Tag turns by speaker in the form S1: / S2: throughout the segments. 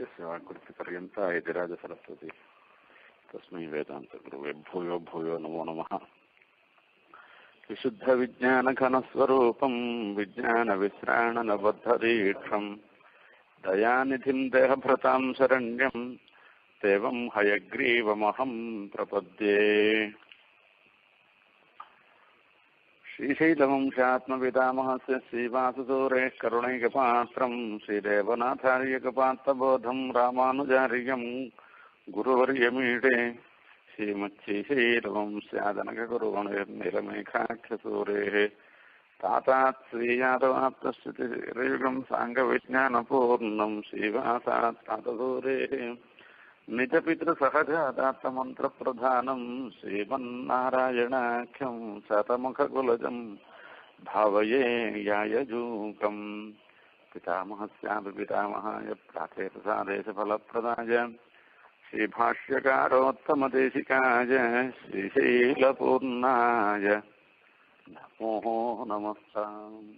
S1: यस्य वाक्कृतिपर्यन्ता इति राजसरस्वती तस्मै वेदान्तगुरुवे भूयो भूयो नमो नमः विशुद्धविज्ञानघनस्वरूपम् विज्ञानविश्राणनबद्धदीक्षम् दयानिधिम् देहभृताम् शरण्यम् देवम् हयग्रीवमहम् प्रपद्ये श्रीशैलवंशात्मपितामहस्य श्रीवासुसूरेः करुणैकपात्रम् श्रीदेवनाथार्यकपात्रबोधम् रामानुजार्यम् गुरुवर्यमीडे श्रीमच्छीशैलवंस्यादनककुरुवणैर्निलमेघाख्यसूरेः तातात् श्रीयादवाप्तश्रुतिरेगम् साङ्गविज्ञानपूर्णम् श्रीवासात् तातसूरेः निजपितृसहजादात्तमन्त्रप्रधानम् श्रीमन्नारायणाख्यम् शतमुखकुलजम् भावये यायजूकम्। पितामहस्यापि पितामहाय प्राथेतसादेशफलप्रदाय श्रीभाष्यकारोत्तमदेशिकाय श्रीशैलपूर्णाय। नमो नमस्ताम्।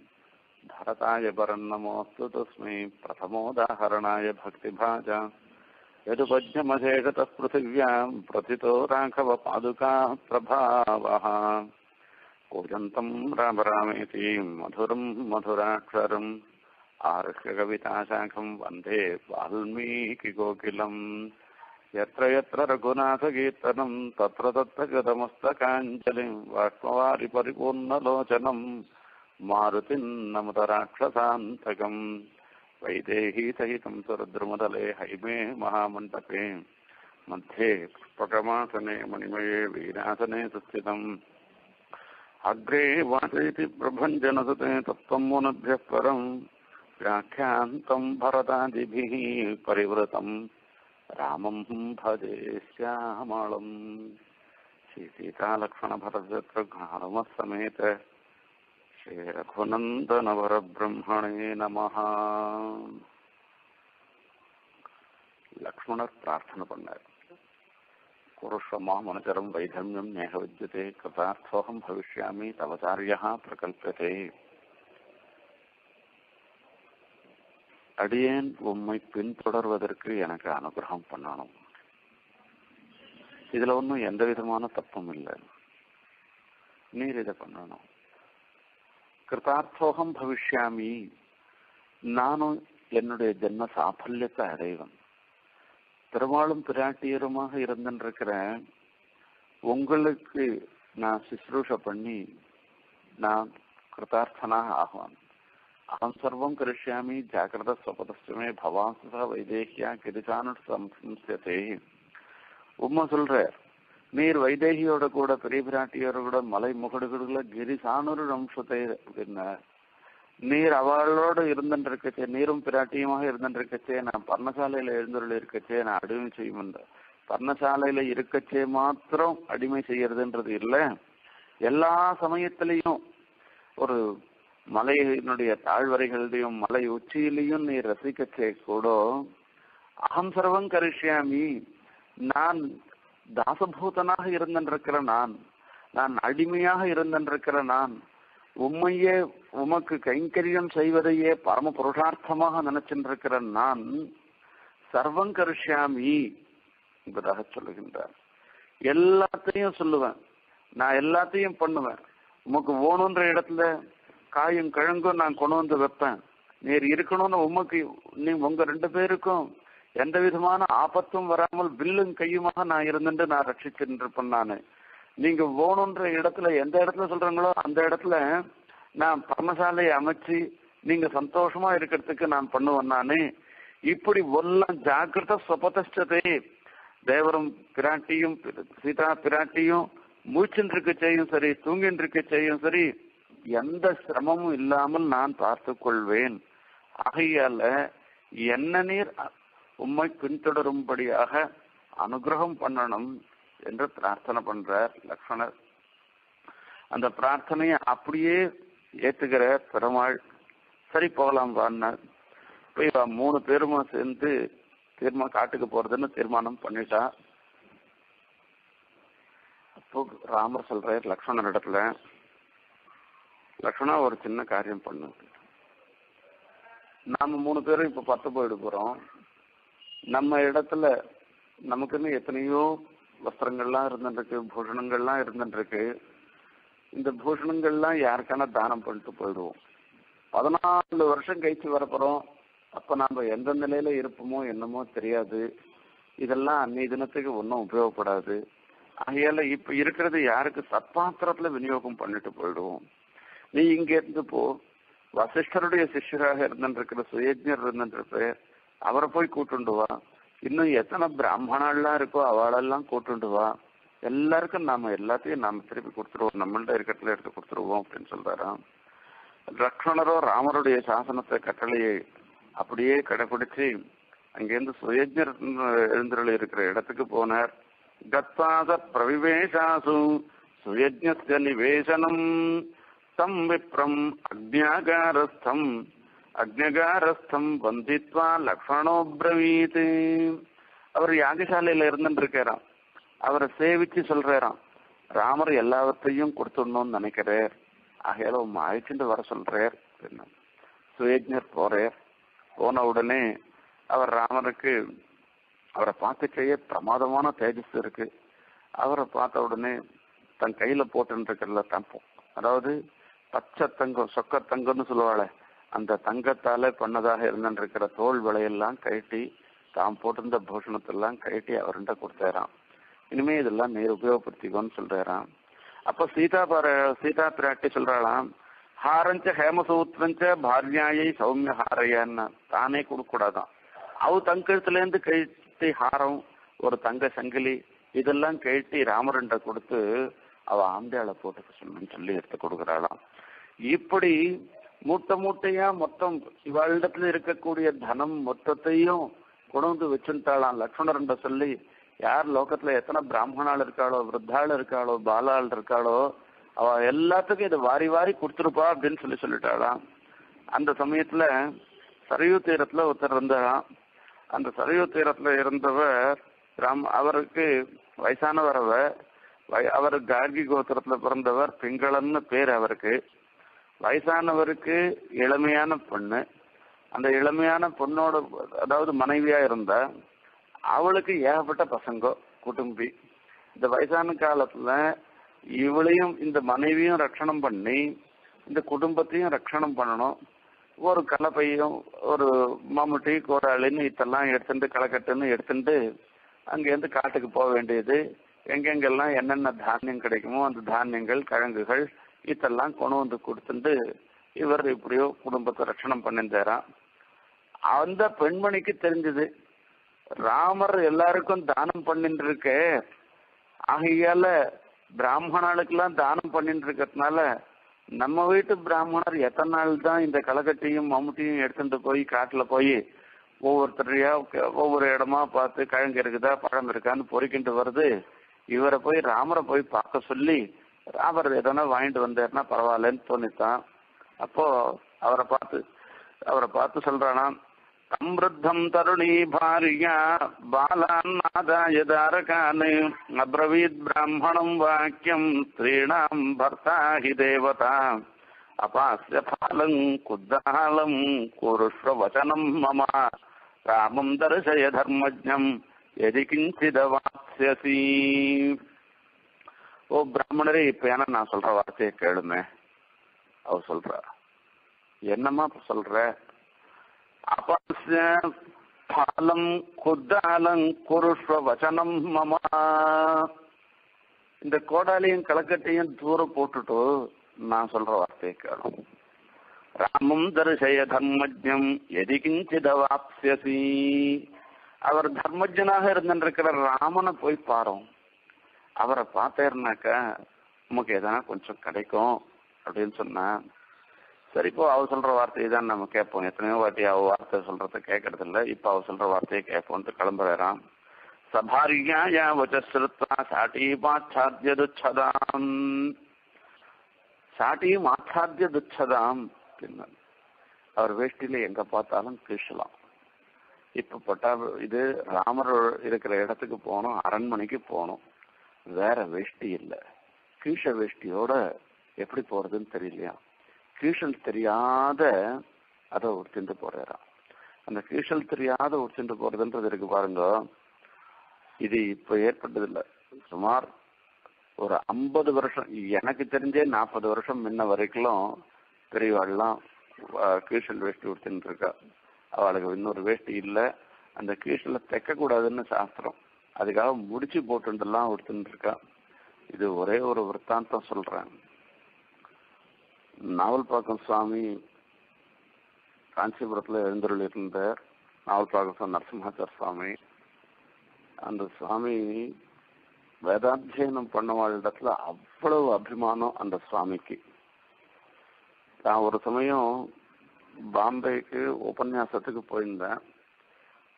S1: भरताय परन्नमोऽस्तु तस्मै प्रथमोदाहरणाय भक्तिभाजा। यदुपज्ञमशेषतः पृथिव्याम् प्रथितो राघवपादुकाः प्रभावः कूजन्तम् राम रामेति मधुरम् मधुराक्षरम् आर्ह्य कविताशाखम् वन्दे वाल्मीकिकोकिलम् यत्र यत्र रघुनाथकीर्तनम् तत्र तत्र गतमस्तकाञ्जलिम् बाष्पवारि परिपूर्णलोचनम् मारुतिम् नमत राक्षसान्तकम् वैदेही सहितं सुरद्रुमदले हैमे महामण्डपे। मध्ये पुष्पकमासने मणिमये वीरासने सुस्थितम्। अग्रे वाचयति प्रभञ्जनसुते तत्त्वं मुनभ्यः परम् व्याख्यान्तम् भरतादिभिः परिवृतम्। रामं भजे श्यामळम् श्रीसीतालक्ष्मणभरतशत्रुघ्नहनुमः ஸ்ரீரகுநந்தனவரபிரம்மணே நமஹ லக்ஷ்மணர் பிரார்த்தனை பண்ணார் குருஷமா மனுச்சரம் வைதமியம் நேக வித்தியதே கிருதார்த்தோகம் பவிஷ்யாமி தவசாரியா பிரகல்பதே அடியேன் உம்மை பின்தொடர்வதற்கு எனக்கு அனுகிரகம் பண்ணணும் இதுல ஒன்றும் எந்த விதமான தப்பும் இல்லை நீர் இதை பண்ணணும் கிருதார்த்தோகம் பவிஷ்யாமி நானும் என்னுடைய ஜென்ம சாஃபல்யத்தை அடைவன் பெருமாளும் பிராட்டியருமாக இருந்திருக்கிறேன் உங்களுக்கு நான் சுশ্ரூஷ பண்ணி நான் கிருதார்த்தனாக ஆகுவான் அகம் சர்வம் கரிஷ்யாமி ஜாகிரத ஸ்வபதஸ்டமே பவாசுசா வைதேகியா கிரிசானு சம்சயத்தே உண்மை சொல்றார் நீர் வைதேகியோட கூட பெரிய பிராட்டியோட கூட மலை முகடுகளுல கிரிசானூர் அம்சத்தை அப்படின்னா நீர் அவளோட இருந்துருக்கச்சே நீரும் பிராட்டியுமாக இருந்துருக்கச்சே நான் பர்ணசாலையில எழுந்துள்ள இருக்கச்சே நான் அடிமை செய்யும் பர்ணசாலையில இருக்கச்சே மாத்திரம் அடிமை செய்யறதுன்றது இல்லை. எல்லா சமயத்திலையும் ஒரு மலையினுடைய தாழ்வரைகளிலையும் மலை உச்சியிலையும் நீ ரசிக்கச்சே கூட அகம் சர்வம் கரிஷ்யாமி நான் தாசபூதனாக இருந்திருக்கிற நான் நான் அடிமையாக இருந்திருக்கிற நான் உண்மையே உமக்கு கைங்கரியம் செய்வதையே பரம புருஷார்த்தமாக நினைச்சிருக்கிற நான் சர்வம் கருஷ்யாமி என்பதாக சொல்லுகின்றார். எல்லாத்தையும் சொல்லுவேன். நான் எல்லாத்தையும் பண்ணுவேன். உமக்கு ஓணுன்ற இடத்துல காயும் கிழங்கும் நான் கொண்டு வந்து வைப்பேன். நீர் இருக்கணும்னு உமக்கு நீ உங்க ரெண்டு பேருக்கும் எந்த விதமான ஆபத்தும் வராமல் வில்லும் கையுமாக நான் இருந்துட்டு நான் ரட்சிச்சுருப்பேன் நான். நீங்க போகணுன்ற இடத்துல எந்த இடத்துல சொல்றீங்களோ அந்த இடத்துல நான் பர்ணசாலையை அமைச்சு நீங்க சந்தோஷமா இருக்கிறதுக்கு நான் பண்ணுவேன் நானு. இப்படி ஒல்லாம் ஜாக்கிரத சொபதஷ்டத்தை தேவரும் பிராட்டியும் சீதா பிராட்டியும் மூச்சுன்னு இருக்க செய்யும் சரி தூங்கின்னு இருக்க செய்யும் சரி எந்த சிரமமும் இல்லாமல் நான் பார்த்து கொள்வேன். ஆகையால என்ன நீர் உம்மை பின்தொடரும்படியாக அனுகிரகம் பண்ணணும் என்று பிரார்த்தனை பண்றார் லக்ஷ்மணர் அந்த பிரார்த்தனையை அப்படியே ஏத்துக்கிற பெருமாள் சரி போகலாம் வான்னார் போய் மூணு பேருமா சேர்ந்து தீர்மா காட்டுக்கு போறதுன்னு தீர்மானம் பண்ணிட்டா. அப்போ ராமர் சொல்றார் லக்ஷ்மணர் இடத்துல லக்ஷ்மணா ஒரு சின்ன காரியம் பண்ணு. நாம மூணு பேரும் இப்ப பத்து போயிட போறோம். நம்ம இடத்துல நமக்குன்னு எத்தனையோ வஸ்திரங்கள்லாம் இருந்துருக்கு பூஷணங்கள்லாம் இருந்துருக்கு இந்த பூஷணங்கள்லாம் யாருக்கான தானம் பண்ணிட்டு போயிடுவோம். பதினாலு வருஷம் கழிச்சு வரப்போறோம். அப்ப நாம எந்த நிலையில இருப்போமோ என்னமோ தெரியாது. இதெல்லாம் அன்னைய தினத்துக்கு ஒன்றும் உபயோகப்படாது. ஆகையால இப்ப இருக்கிறது யாருக்கு சத்பாத்திரத்துல விநியோகம் பண்ணிட்டு போயிடுவோம். நீ இங்க இருந்து போ. வசிஷ்டருடைய சிஷ்யராக இருந்துருக்கிற சுயஜர் இருந்துருப்ப அவரை போய் கூட்டுண்டு வா. இன்னும் எத்தனை பிராமணாலாம் இருக்கோ அவளெல்லாம் கூட்டுண்டு வா. எல்லாருக்கும் நாம எல்லாத்தையும் நாம திருப்பி கொடுத்துருவோம். நம்மள்ட்ட இருக்கிறதுல எடுத்து கொடுத்துருவோம் அப்படின்னு சொல்றாராம். லக்ஷ்மணரோ ராமருடைய சாசனத்தை கட்டளையை அப்படியே கடைபிடிச்சு அங்கேருந்து சுயஜர் எழுந்தருள் இருக்கிற இடத்துக்கு போனார். கத்வாச பிரவிவேஷாசு சுயஜ்ஞஸ்ய நிவேசனம் தம் விப்ரம் அக்னியாகாரஸ்தம் அக்னகாரஸ்தம் வந்தித்வா லக்ஷ்மணோ பிரவீத். அவர் யாகசாலையில இருந்துட்டு இருக்காராம் அவரை சேவிச்சு சொல்றாராம். ராமர் எல்லாவற்றையும் கொடுத்துடணும்னு நினைக்கிறார். ஆகையால உங்க அழைச்சிட்டு வர சொல்றார். சுயஜர் போறார். போன உடனே அவர் ராமருக்கு அவரை பார்த்துக்கையே பிரமாதமான தேஜஸ் இருக்கு. அவரை பார்த்த உடனே தன் கையில போட்டுன்னு தம்பம் அதாவது பச்சை தங்கம் சொக்க தங்கம்னு சொல்லுவாளே அந்த தங்கத்தால பண்ணதாக இருந்திருக்கிற தோல் விலையெல்லாம் கழட்டி தாம் போட்டிருந்த பூஷணத்தெல்லாம் கழட்டி அவர்கிட்ட கொடுத்தாராம். இனிமே இதெல்லாம் நீர் உபயோகப்படுத்திக்கோன்னு சொல்றாராம். அப்ப சீதா பார சீதா பிராட்டி சொல்றாளாம் ஹாரஞ்ச ஹேமசூத்திரஞ்ச பாரியாயை சௌமிய ஹாரையான்னு தானே கொடுக்கூடாதான் அவ தங்கத்துல இருந்து கழட்டி ஹாரம் ஒரு தங்க சங்கிலி இதெல்லாம் கழட்டி ராமரண்ட கொடுத்து அவ ஆம்பளையால போட்டுக்க சொன்னு சொல்லி எடுத்து கொடுக்குறாளாம். இப்படி மூட்டை மூட்டையா மொத்தம் இவளிடத்துல இருக்கக்கூடிய தனம் மொத்தத்தையும் கொண்டு வந்து வச்சுட்டாளாம் லக்ஷ்மணர்ன்ற சொல்லி யார் லோகத்துல எத்தனை பிராமணாள் இருக்காளோ விருத்தாள் இருக்காளோ பாலாள் இருக்காளோ அவ எல்லாத்துக்கும் இதை வாரி வாரி கொடுத்துருப்பா அப்படின்னு சொல்லி சொல்லிட்டாளாம். அந்த சமயத்துல சரையூ தீரத்துல ஒருத்தர் இருந்தாராம். அந்த சரையூ தீரத்துல இருந்தவர் ராம் அவருக்கு வயசானவர் அவர். அவர் கார்கி கோத்திரத்துல பிறந்தவர் பிங்களன்னு பேர் அவருக்கு. வயசானவருக்கு இளமையான பொண்ணு. அந்த இளமையான பொண்ணோட அதாவது மனைவியா இருந்தா அவளுக்கு ஏகப்பட்ட பசங்க குடும்பி. இந்த வயசான காலத்துல இவளையும் இந்த மனைவியும் ரட்சணம் பண்ணி இந்த குடும்பத்தையும் ரட்சணம் பண்ணணும். ஒரு கலப்பையும் ஒரு மம்முட்டி கோடாளின்னு இதெல்லாம் எடுத்துட்டு களைக்கட்டுன்னு எடுத்துட்டு அங்கேருந்து காட்டுக்கு போக வேண்டியது. எங்கெங்கெல்லாம் என்னென்ன தானியம் கிடைக்குமோ அந்த தானியங்கள் கிழங்குகள் இதெல்லாம் கொண்டு வந்து கொடுத்துட்டு இவர் இப்படியோ குடும்பத்தை ரட்சணம் பண்ணிருந்தாராம் அந்த பெண்மணிக்கு தெரிஞ்சது. ராமர் எல்லாருக்கும் தானம் பண்ணிட்டு இருக்க ஆகையால பிராமணர்களுக்கெல்லாம் தானம் பண்ணிட்டு இருக்கிறதுனால நம்ம வீட்டு பிராமணர் எத்தனை நாள் தான் இந்த களைக்கட்டையும் மம்முட்டியும் எடுத்துட்டு போய் காட்டுல போய் ஒவ்வொருத்தரையா ஒவ்வொரு இடமா பார்த்து கிழங்கு இருக்குதா பழம் இருக்கான்னு பொறிக்கிட்டு வருது. இவரை போய் ராமரை போய் பார்க்க சொல்லி ராமர் எதனா வாங்கிட்டு வந்தாருன்னா பரவாயில்லன்னு தோணித்தான் அப்போ அவரை பார்த்து அவரை பார்த்து சொல்றானாம் சம்ருத்தம் தருணி பாரியா பாலான்னாதாய தாரகான் அப்ரவீத் பிராமணம் வாக்கியம் ஸ்திரீணாம் பர்த்தா ஹி தேவதா அபாஸ்ய பாலம் குத்தாலம் குருஷ்வ வச்சனம் மம ராமம் தரிசய தர்மஜம் எதி கிஞ்சிதவாஸ்யசி ஓ பிராமணரே இப்ப ஏன்னா நான் சொல்ற வார்த்தையை கேளுமே. அவ சொல்ற என்னம்மா சொல்ற? அபாஸ்ய பாலம் குத்தாலம் குருஷ்வ வச்சனம் மமா. இந்த கோடாலையும் கலக்கட்டையும் தூரம் போட்டுட்டு நான் சொல்ற வார்த்தையை கேளும். ராமம் தரிசய தர்மஜம் எதி கிஞ்சிதவாப்சியசி அவர் தர்மஜனாக இருந்திருக்கிற ராமனை போய் பாரோம். அவரை பார்த்தேன்னாக்கா நமக்கு எதனா கொஞ்சம் கிடைக்கும் அப்படின்னு சொன்னா சரி இப்போ அவ சொல்ற வார்த்தையை தான் நம்ம கேட்போம். எத்தனையோ வாட்டி அவ வார்த்தை சொல்றத கேட்கறது இல்ல இப்ப அவ சொல்ற வார்த்தையை கேட்போம்ட்டு கிளம்புறாராம். சபாரியா வச்சஸ்ருத்வா சாட்டியும் மாச்சாத்திய துச்சதாம் சாட்டியும் ஆச்சாத்திய துச்சதாம் அவர் வேஷ்டியில எங்க பார்த்தாலும் கீழ்ச்சலாம் இப்ப பட்டா இது ராமர் இருக்கிற இடத்துக்கு போனோம் அரண்மனைக்கு போனோம் வேற வேஷ்டி இல்லை. கீழ வேஷ்டியோட எப்படி போறதுன்னு தெரியலையா? கீழல் தெரியாத அதை உடுத்திட்டு போறாராம் அந்த கீழல் தெரியாத உடுத்திட்டு போறதுன்றது இருக்கு பாருங்க. இது இப்ப ஏற்பட்டதில்லை. சுமார் ஒரு ஐம்பது வருஷம் எனக்கு தெரிஞ்சே நாற்பது வருஷம் முன்ன வரைக்கும் பெரியவாள்லாம் கீழல் வேஷ்டி உடுத்தின்னு இருக்கா. அவளுக்கு இன்னொரு வேஷ்டி இல்லை. அந்த கீழல தைக்க கூடாதுன்னு சாஸ்திரம். அதுக்காக முடிச்சு போட்டுலாம் ஒருத்தன் இருக்கா இது ஒரே ஒரு விற்த்தாந்தம் சொல்றேன். நாவல்பாக்கம் சுவாமி காஞ்சிபுரத்தில் எழுந்தருள் இருந்த நாவல்பாக்கம் நரசிம்மாச்சார் சுவாமி. அந்த சுவாமி வேதாத்தியனம் பண்ண இடத்துல அவ்வளவு அபிமானம் அந்த சுவாமிக்கு. நான் ஒரு சமயம் பாம்பேக்கு உபன்யாசத்துக்கு போயிருந்தேன்.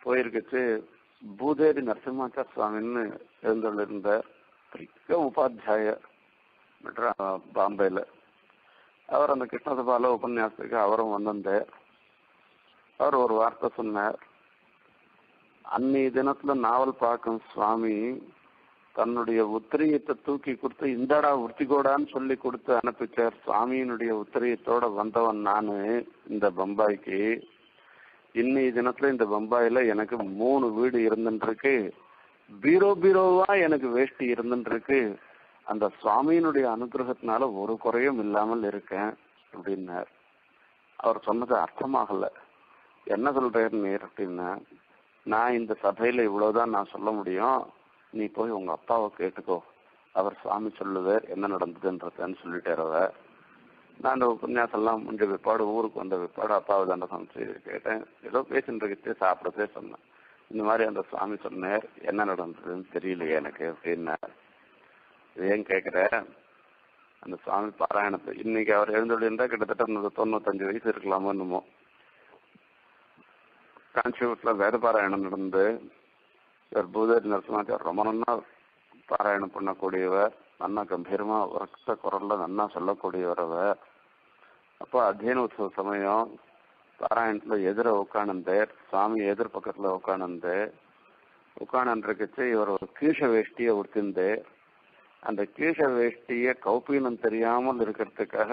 S1: போயிருக்கச்சு பூதேரி நரசிம்மாச்சார் சுவாமின்னு இருந்த பெரிய உபாத்தியாய பாம்பேல. அவர் அந்த கிருஷ்ணசபால உபன்யாசத்துக்கு அவரும் வந்திருந்தார். அவர் ஒரு வார்த்தை சொன்னார். அன்னைய தினத்துல நாவல் பார்க்கும் சுவாமி தன்னுடைய உத்திரியத்தை தூக்கி கொடுத்து இந்தடா உர்த்திகோடான்னு சொல்லி கொடுத்து அனுப்பிச்சார் சுவாமியினுடைய உத்திரியத்தோட வந்தவன் நானு இந்த பம்பாய்க்கு. இன்னைய தினத்துல இந்த பம்பாயில எனக்கு மூணு வீடு இருந்துருக்கு பீரோ பீரோவா எனக்கு வேஷ்டி இருந்துருக்கு அந்த சுவாமியினுடைய அனுகிரகத்தினால ஒரு குறையும் இல்லாமல் இருக்கேன் அப்படின்னார். அவர் சொன்னது அர்த்தமாகல. என்ன சொல்றாரு நீர் அப்படின்னா நான் இந்த சபையில இவ்வளவுதான் நான் சொல்ல முடியும். நீ போய் உங்க அப்பாவை கேட்டுக்கோ. அவர் சுவாமி சொல்லுவார் என்ன நடந்ததுன்றதுன்னு சொல்லிட்டார் நான் அந்த உபன்யாசம் எல்லாம் முடிஞ்ச விற்பாடு ஊருக்கு வந்த விற்பாடு அப்பாவை தாண்ட சமைச்சு கேட்டேன். ஏதோ பேசிட்டு இருக்கே சாப்பிடதே சொன்னேன். இந்த மாதிரி அந்த சுவாமி சொன்னார் என்ன நடந்ததுன்னு தெரியலையே எனக்கு அப்படின்னார். ஏன் கேட்குற? அந்த சுவாமி பாராயணத்தை இன்னைக்கு அவர் எழுந்தொழிந்தா கிட்டத்தட்ட தொண்ணூத்தஞ்சு வயசு இருக்கலாமோ என்னமோ. காஞ்சிபுரத்தில் வேத பாராயணம் நடந்து இவர் பூதேரி நரசிம்மாச்சார் ரொம்ப நன்னா பாராயணம் பண்ணக்கூடியவர். நன்னா கம்பீரமா உரத்த குரல்ல நன்னா சொல்லக்கூடியவரவ அவர் அப்போ அத்தியன உற்சவ சமயம் பாராயணத்துல எதிர உட்காணந்தேர் சாமி எதிர் பக்கத்துல உட்காணந்து உட்காணன்றிருக்கச்சு இவர் ஒரு கீழ வேஷ்டியை உடுத்திந்து அந்த கீழ வேஷ்டிய கௌப்பீனம் தெரியாமல் இருக்கிறதுக்காக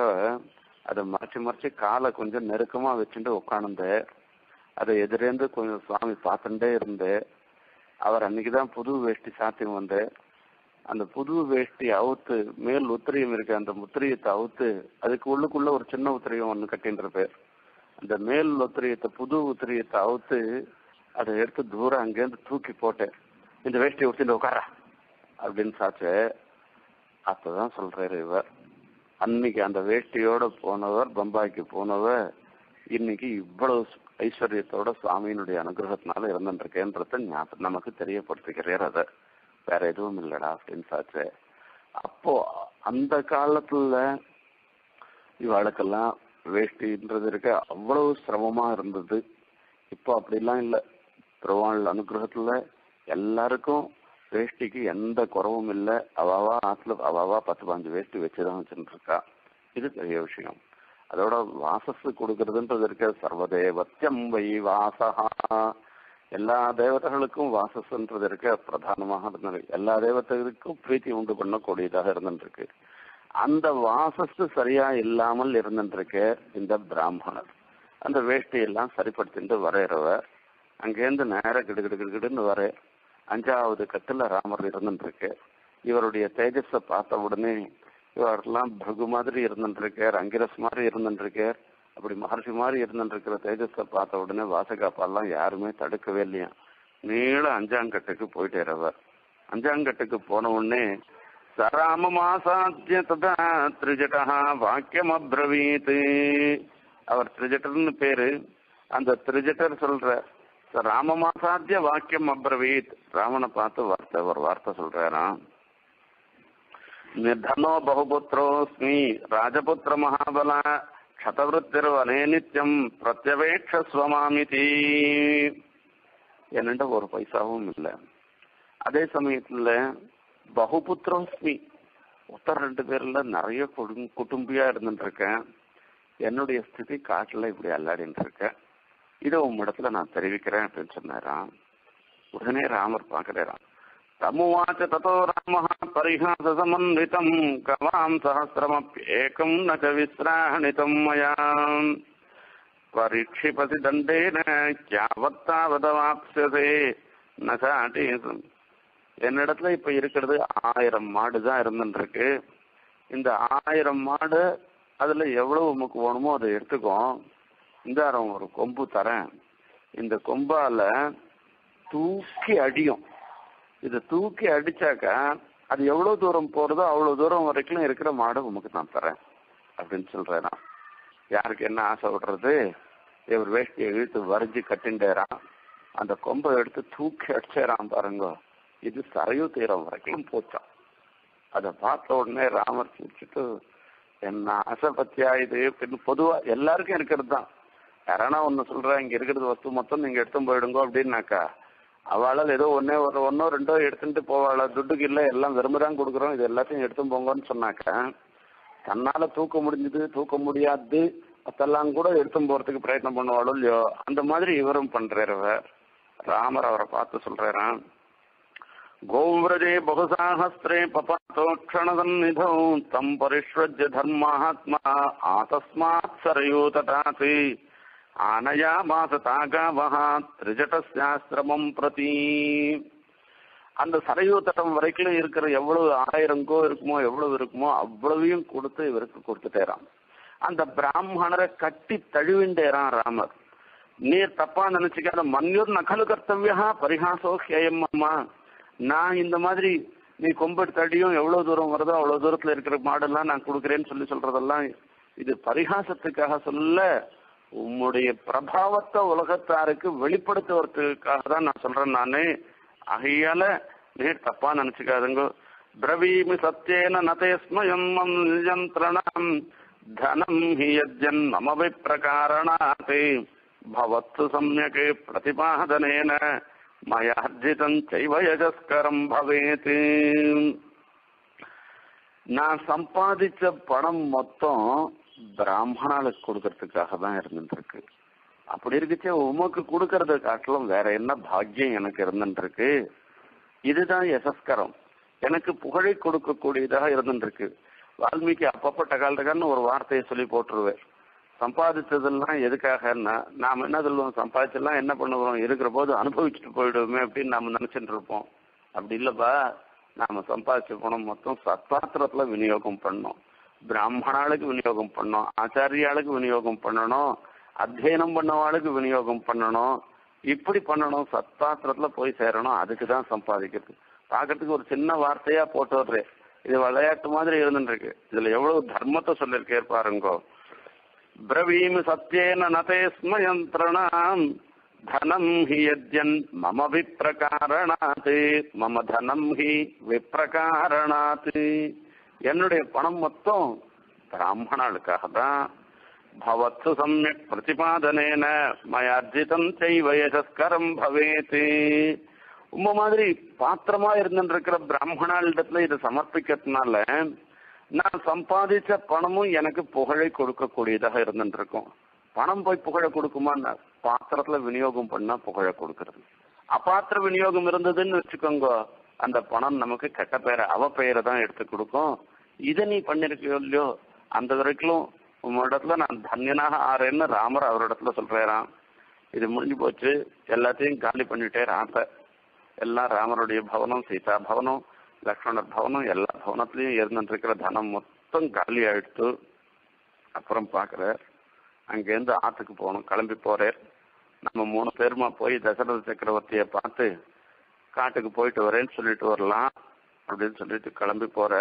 S1: அதை மறைச்சு மறைச்சு காலை கொஞ்சம் நெருக்கமா வச்சுட்டு உட்காணந்து அதை எதிரேந்து கொஞ்சம் சுவாமி பார்த்துட்டே இருந்து அவர் அன்னைக்குதான் புது வேஷ்டி சாத்தி வந்து அந்த புது வேஷ்டி அவுத்து மேல் உத்திரியம் இருக்கு அந்த முத்திரியத்தை அவுத்து அதுக்கு உள்ளுக்குள்ள ஒரு சின்ன உத்திரியம் ஒன்று கட்டின்ற பேர். அந்த மேல் உத்திரியத்தை புது உத்திரியத்தை அவுத்து அதை எடுத்து தூரம் அங்கேருந்து தூக்கி போட்டேன் இந்த வேஷ்டியை உடுத்திட்டு உட்காரா? அப்படின்னு சாச்சு. அப்பதான் சொல்றாரு இவர். அன்னைக்கு அந்த வேஷ்டியோட போனவர் பம்பாய்க்கு போனவர் இன்னைக்கு இவ்வளவு ஐஸ்வர்யத்தோட சுவாமியினுடைய அனுகிரகத்தினால இருந்துருக்கேன்றத ஞாபகம் நமக்கு தெரியப்படுத்திக்கிறார் அதை வேற எதுவும் இல்லடா அப்படின்னு சாச்சு அப்போ அந்த காலத்துல இவாளுக்கெல்லாம் வேஷ்டின்றது இருக்க அவ்வளவு சிரமமா இருந்தது. இப்போ அப்படிலாம் இல்லை. திருவாள் அனுகிரகத்துல எல்லாருக்கும் வேஷ்டிக்கு எந்த குறவும் இல்லை. அவாவா ஆத்துல அவாவா பத்து பாஞ்சு வேஷ்டி வச்சுதான் வச்சுட்டு இருக்கா இது பெரிய விஷயம். அதோட வாசஸ் கொடுக்கறதுன்றது இருக்க சர்வதேவத்தியம் வை வாசகா எல்லா தேவதைகளுக்கும் வாசஸ்ன்றது இருக்க பிரதானமாக இருந்தது. எல்லா தேவதைகளுக்கும் பிரீத்தி உண்டு பண்ணக்கூடியதாக இருந்துருக்கு. அந்த வாசஸ் சரியா இல்லாமல் இருந்துருக்க இந்த பிராமணர். அந்த வேஷ்டியெல்லாம் சரிப்படுத்திட்டு வரைகிறவர். அங்கேருந்து நேர கிடு கிடு கிடுன்னு வர அஞ்சாவது கத்துல ராமர் இருந்துருக்கு. இவருடைய தேஜஸை பார்த்த உடனே இவரெல்லாம் பகு மாதிரி இருந்துருக்கார் அங்கிரஸ் மாதிரி இருந்துருக்கார் அப்படி மகர்ஷி மாதிரி இருந்துருக்கிற தேஜஸை பார்த்த உடனே வாசகாப்பாலாம் யாருமே தடுக்கவே இல்லையா? நீள அஞ்சாங்கட்டுக்கு போயிட்டேறவர் அஞ்சாங்கட்டுக்கு போன உடனே சராமமாசாத்திய ததா திரிஜட்டா வாக்கியம் அப்ரவீத் அவர் திரிஜட்டர்னு பேரு. அந்த திரிஜட்டர் சொல்ற ராம ராமமாசாத்திய வாக்கியம் அப்ரவீத் ராமனை பார்த்து வார்த்தை ஒரு வார்த்தை சொல்றாராம். நிர்தனோ பகுபுத்திரோஸ்மி ராஜபுத்திர மகாபலா க்ஷதவருத்திருவனே நித்தியம் பிரத்யவேட்சஸ்வமாமிதி என்னண்ட ஒரு பைசாவும் இல்லை. அதே சமயத்துல பகுபுத்திரஸ்மி. ஒருத்தர் ரெண்டு பேர்ல நிறைய குடும்பியா இருந்துட்டு இருக்கேன் என்னுடைய ஸ்திதி காட்டில் இப்படி அல்லாடின்னு இருக்கேன் இதை உம்மிடத்துல நான் தெரிவிக்கிறேன் அப்படின்னு சொன்னாராம். உடனே ராமர் பாக்குறாராம் तमुवाच ततो रामः परिहाससमन्वितम् गवाम् सहस्रमप्येकम् न च विश्राणितम् मया பரீட்சிபதி தண்டேன கியாவத்தாவதவாப்சதே நசாட்டி என்னிடத்துல இப்ப இருக்கிறது ஆயிரம் மாடு தான் இருந்துருக்கு இந்த ஆயிரம் மாடு அதுல எவ்வளவு உமக்கு வேணுமோ அதை எடுத்துக்கோ இந்த ஒரு கொம்பு தரேன் இந்த கொம்பால தூக்கி அடியும் இதை தூக்கி அடிச்சாக்கா அது எவ்வளவு தூரம் போறதோ அவ்வளவு தூரம் வரைக்கும் இருக்கிற மாடு உமக்கு நான் தரேன் அப்படின்னு சொல்றேன். நான். யாருக்கு என்ன ஆசை விடுறது? இவர் வேஷ்டியை இழுத்து வரைஞ்சி கட்டிண்டேறான் அந்த கொம்பை எடுத்து தூக்கி அடிச்சேரான் பாருங்க. இது சரையு தீரம் வரைக்கும் போச்சான் அதை பார்த்த உடனே ராமர் சிரிச்சுட்டு என்ன ஆசை பத்தியா இது? அப்படின்னு பொதுவா எல்லாருக்கும் இருக்கிறது தான். யாரானா ஒன்னு சொல்றேன் இங்க இருக்கிறது வஸ்து மொத்தம் நீங்க எடுத்து போயிடுங்க அப்படின்னாக்கா அவளால் ஏதோ ஒன்னே ஒரு ஒன்னோ ரெண்டோ எடுத்துட்டு போவாள? துட்டுக்கு இல்லை எல்லாம் விரும்புதான் கொடுக்குறோம். இது எல்லாத்தையும் எடுத்து போங்கன்னு சொன்னாக்கா தன்னால தூக்க முடிஞ்சது தூக்க முடியாது அதெல்லாம் கூட எடுத்து போறதுக்கு பிரயத்னம் பண்ணுவாளோ இல்லையோ? அந்த மாதிரி இவரும் பண்றாரு ராமர் அவரை பார்த்து சொல்றாராம். கோவிரஜே பகுசாஹஸ்திரே பபாத்தோ க்ஷணசன்னிதோ தம் பரிஷ்வஜ்ய தர்மாத்மா ஆதஸ்மாத் சரையூ ததாத்தி ஆனயாமாச தாகாவகா திரிஜடசாஸ்திரமம் பிரதி அந்த சரையூ தட்டம் வரைக்கும் இருக்கிற எவ்வளவு ஆயிரங்கோ இருக்குமோ எவ்வளவு இருக்குமோ அவ்வளவையும் கொடுத்து இவருக்கு கொடுத்துட்டேராம் அந்த பிராமணரை கட்டி தழுவிண்டேரான் ராமர். நீர் தப்பா நினைச்சுக்காத மன்யூர் நகலு கர்த்தவியா பரிகாசோ ஹேயம் அம்மா நான் இந்த மாதிரி நீ கொம்பெடுத்து அடியும் எவ்வளவு தூரம் வருதோ அவ்வளவு தூரத்துல இருக்கிற மாடெல்லாம் நான் கொடுக்குறேன்னு சொல்லி சொல்றதெல்லாம் இது பரிகாசத்துக்காக சொல்ல உம்முடைய பிரபாவத்தை உலகத்தாருக்கு வெளிப்படுத்துவதற்காக தான் நான் சொல்றேன் நானு. ஆகையால நீர் தப்பா நினைச்சுக்காதுங்க. பிரவீமி சத்தியேன நதேஸ்மயம் நியந்திரணம். தனம் ஹி யஜ்ஜன் மம விப்ரகாரணாத் பவத்து சம்யக் பிரதிபாதனேன. மயார்ஜிதம் செய்வ யஜஸ்கரம் பவேத். நான் சம்பாதிச்ச பணம் மொத்தம் பிராமணாளுக்கு கொடுக்கறதுக்காக தான் இருந்துருக்கு அப்படி இருக்குச்சே உமக்கு கொடுக்கறத காட்டிலும் வேற என்ன பாக்கியம் எனக்கு இருந்துருக்கு இதுதான் யசஸ்கரம். எனக்கு புகழை கொடுக்கக்கூடியதாக இருந்துருக்கு வால்மீகி அப்பப்ப டகால் டகால்னு ஒரு வார்த்தையை சொல்லி போட்டுருவேன். சம்பாதிச்சதெல்லாம் எதுக்காகன்னா நாம என்ன சொல்லுவோம்? சம்பாதிச்செல்லாம் என்ன பண்ணுவோம்? இருக்கிற போது அனுபவிச்சுட்டு போயிடுவோமே அப்படின்னு நாம நினைச்சிட்டு இருப்போம். அப்படி இல்லப்பா. நாம சம்பாதிச்ச பணம் மொத்தம் சத்பாத்திரத்துல விநியோகம் பண்ணோம். பிராமணாளுக்கு விநியோகம் பண்ணோம் ஆச்சாரியாளுக்கு விநியோகம் பண்ணணும் அத்தியனம் பண்ணவாளுக்கு விநியோகம் பண்ணணும். இப்படி பண்ணணும் சத்தாஸ்திரத்துல போய் சேரணும் அதுக்கு தான் சம்பாதிக்கிறது. பார்க்கறதுக்கு ஒரு சின்ன வார்த்தையா போட்டு வர்றேன் இது விளையாட்டு மாதிரி இருந்துருக்கு இதுல எவ்வளவு தர்மத்தை சொல்லியிருக்கே பாருங்கோ. பிரவீமி சத்தியேன நதே ஸ்மயந்திரணாம் தனம் ஹி யத்யன் மம விப்ரகாரணாத். மம தனம் ஹி விப்ரகாரணாத். என்னுடைய பணம் மொத்தம் பிராமணாளுக்காக தான் பவத்து சமயக் பிரதிபாதனேன மயார்ஜிதம் செய்வ யசஸ்கரம் பவேத். உம்ம மாதிரி பாத்திரமா இருந்துருக்கிற பிராமணாளிடத்துல இதை சமர்ப்பிக்கிறதுனால நான் சம்பாதிச்ச பணமும் எனக்கு புகழை கொடுக்கக்கூடியதாக இருந்துருக்கும். பணம் போய் புகழை கொடுக்குமா பாத்திரத்துல விநியோகம் பண்ணா புகழை கொடுக்கறது. அப்பாத்திர விநியோகம் இருந்ததுன்னு வச்சுக்கோங்க அந்த பணம் நமக்கு கெட்ட பெயரை அவ பெயரை தான் எடுத்து கொடுக்கும். இதை நீ பண்ணிருக்கியோ இல்லையோ அந்த வரைக்கும் உங்களிடத்துல நான் தன்யனாக ஆறேன்னு ராமர் அவரிடத்துல சொல்றேராம். இது முடிஞ்சு போச்சு. எல்லாத்தையும் காலி பண்ணிட்டே ராம எல்லாம் ராமருடைய பவனம் சீதா பவனம் லக்ஷ்மணர் பவனம் எல்லா பவனத்திலையும் இருந்துருக்கிற தனம் மொத்தம் காலி ஆயிடுத்து. அப்புறம் பாக்குறார் அங்கேருந்து ஆத்துக்கு போகணும். கிளம்பி போறார். நம்ம மூணு பேருமா போய் தசரத சக்கரவர்த்தியை பார்த்து காட்டுக்கு போயிட்டு வரேன்னு சொல்லிட்டு வரலாம் அப்படின்னு சொல்லிட்டு கிளம்பி போற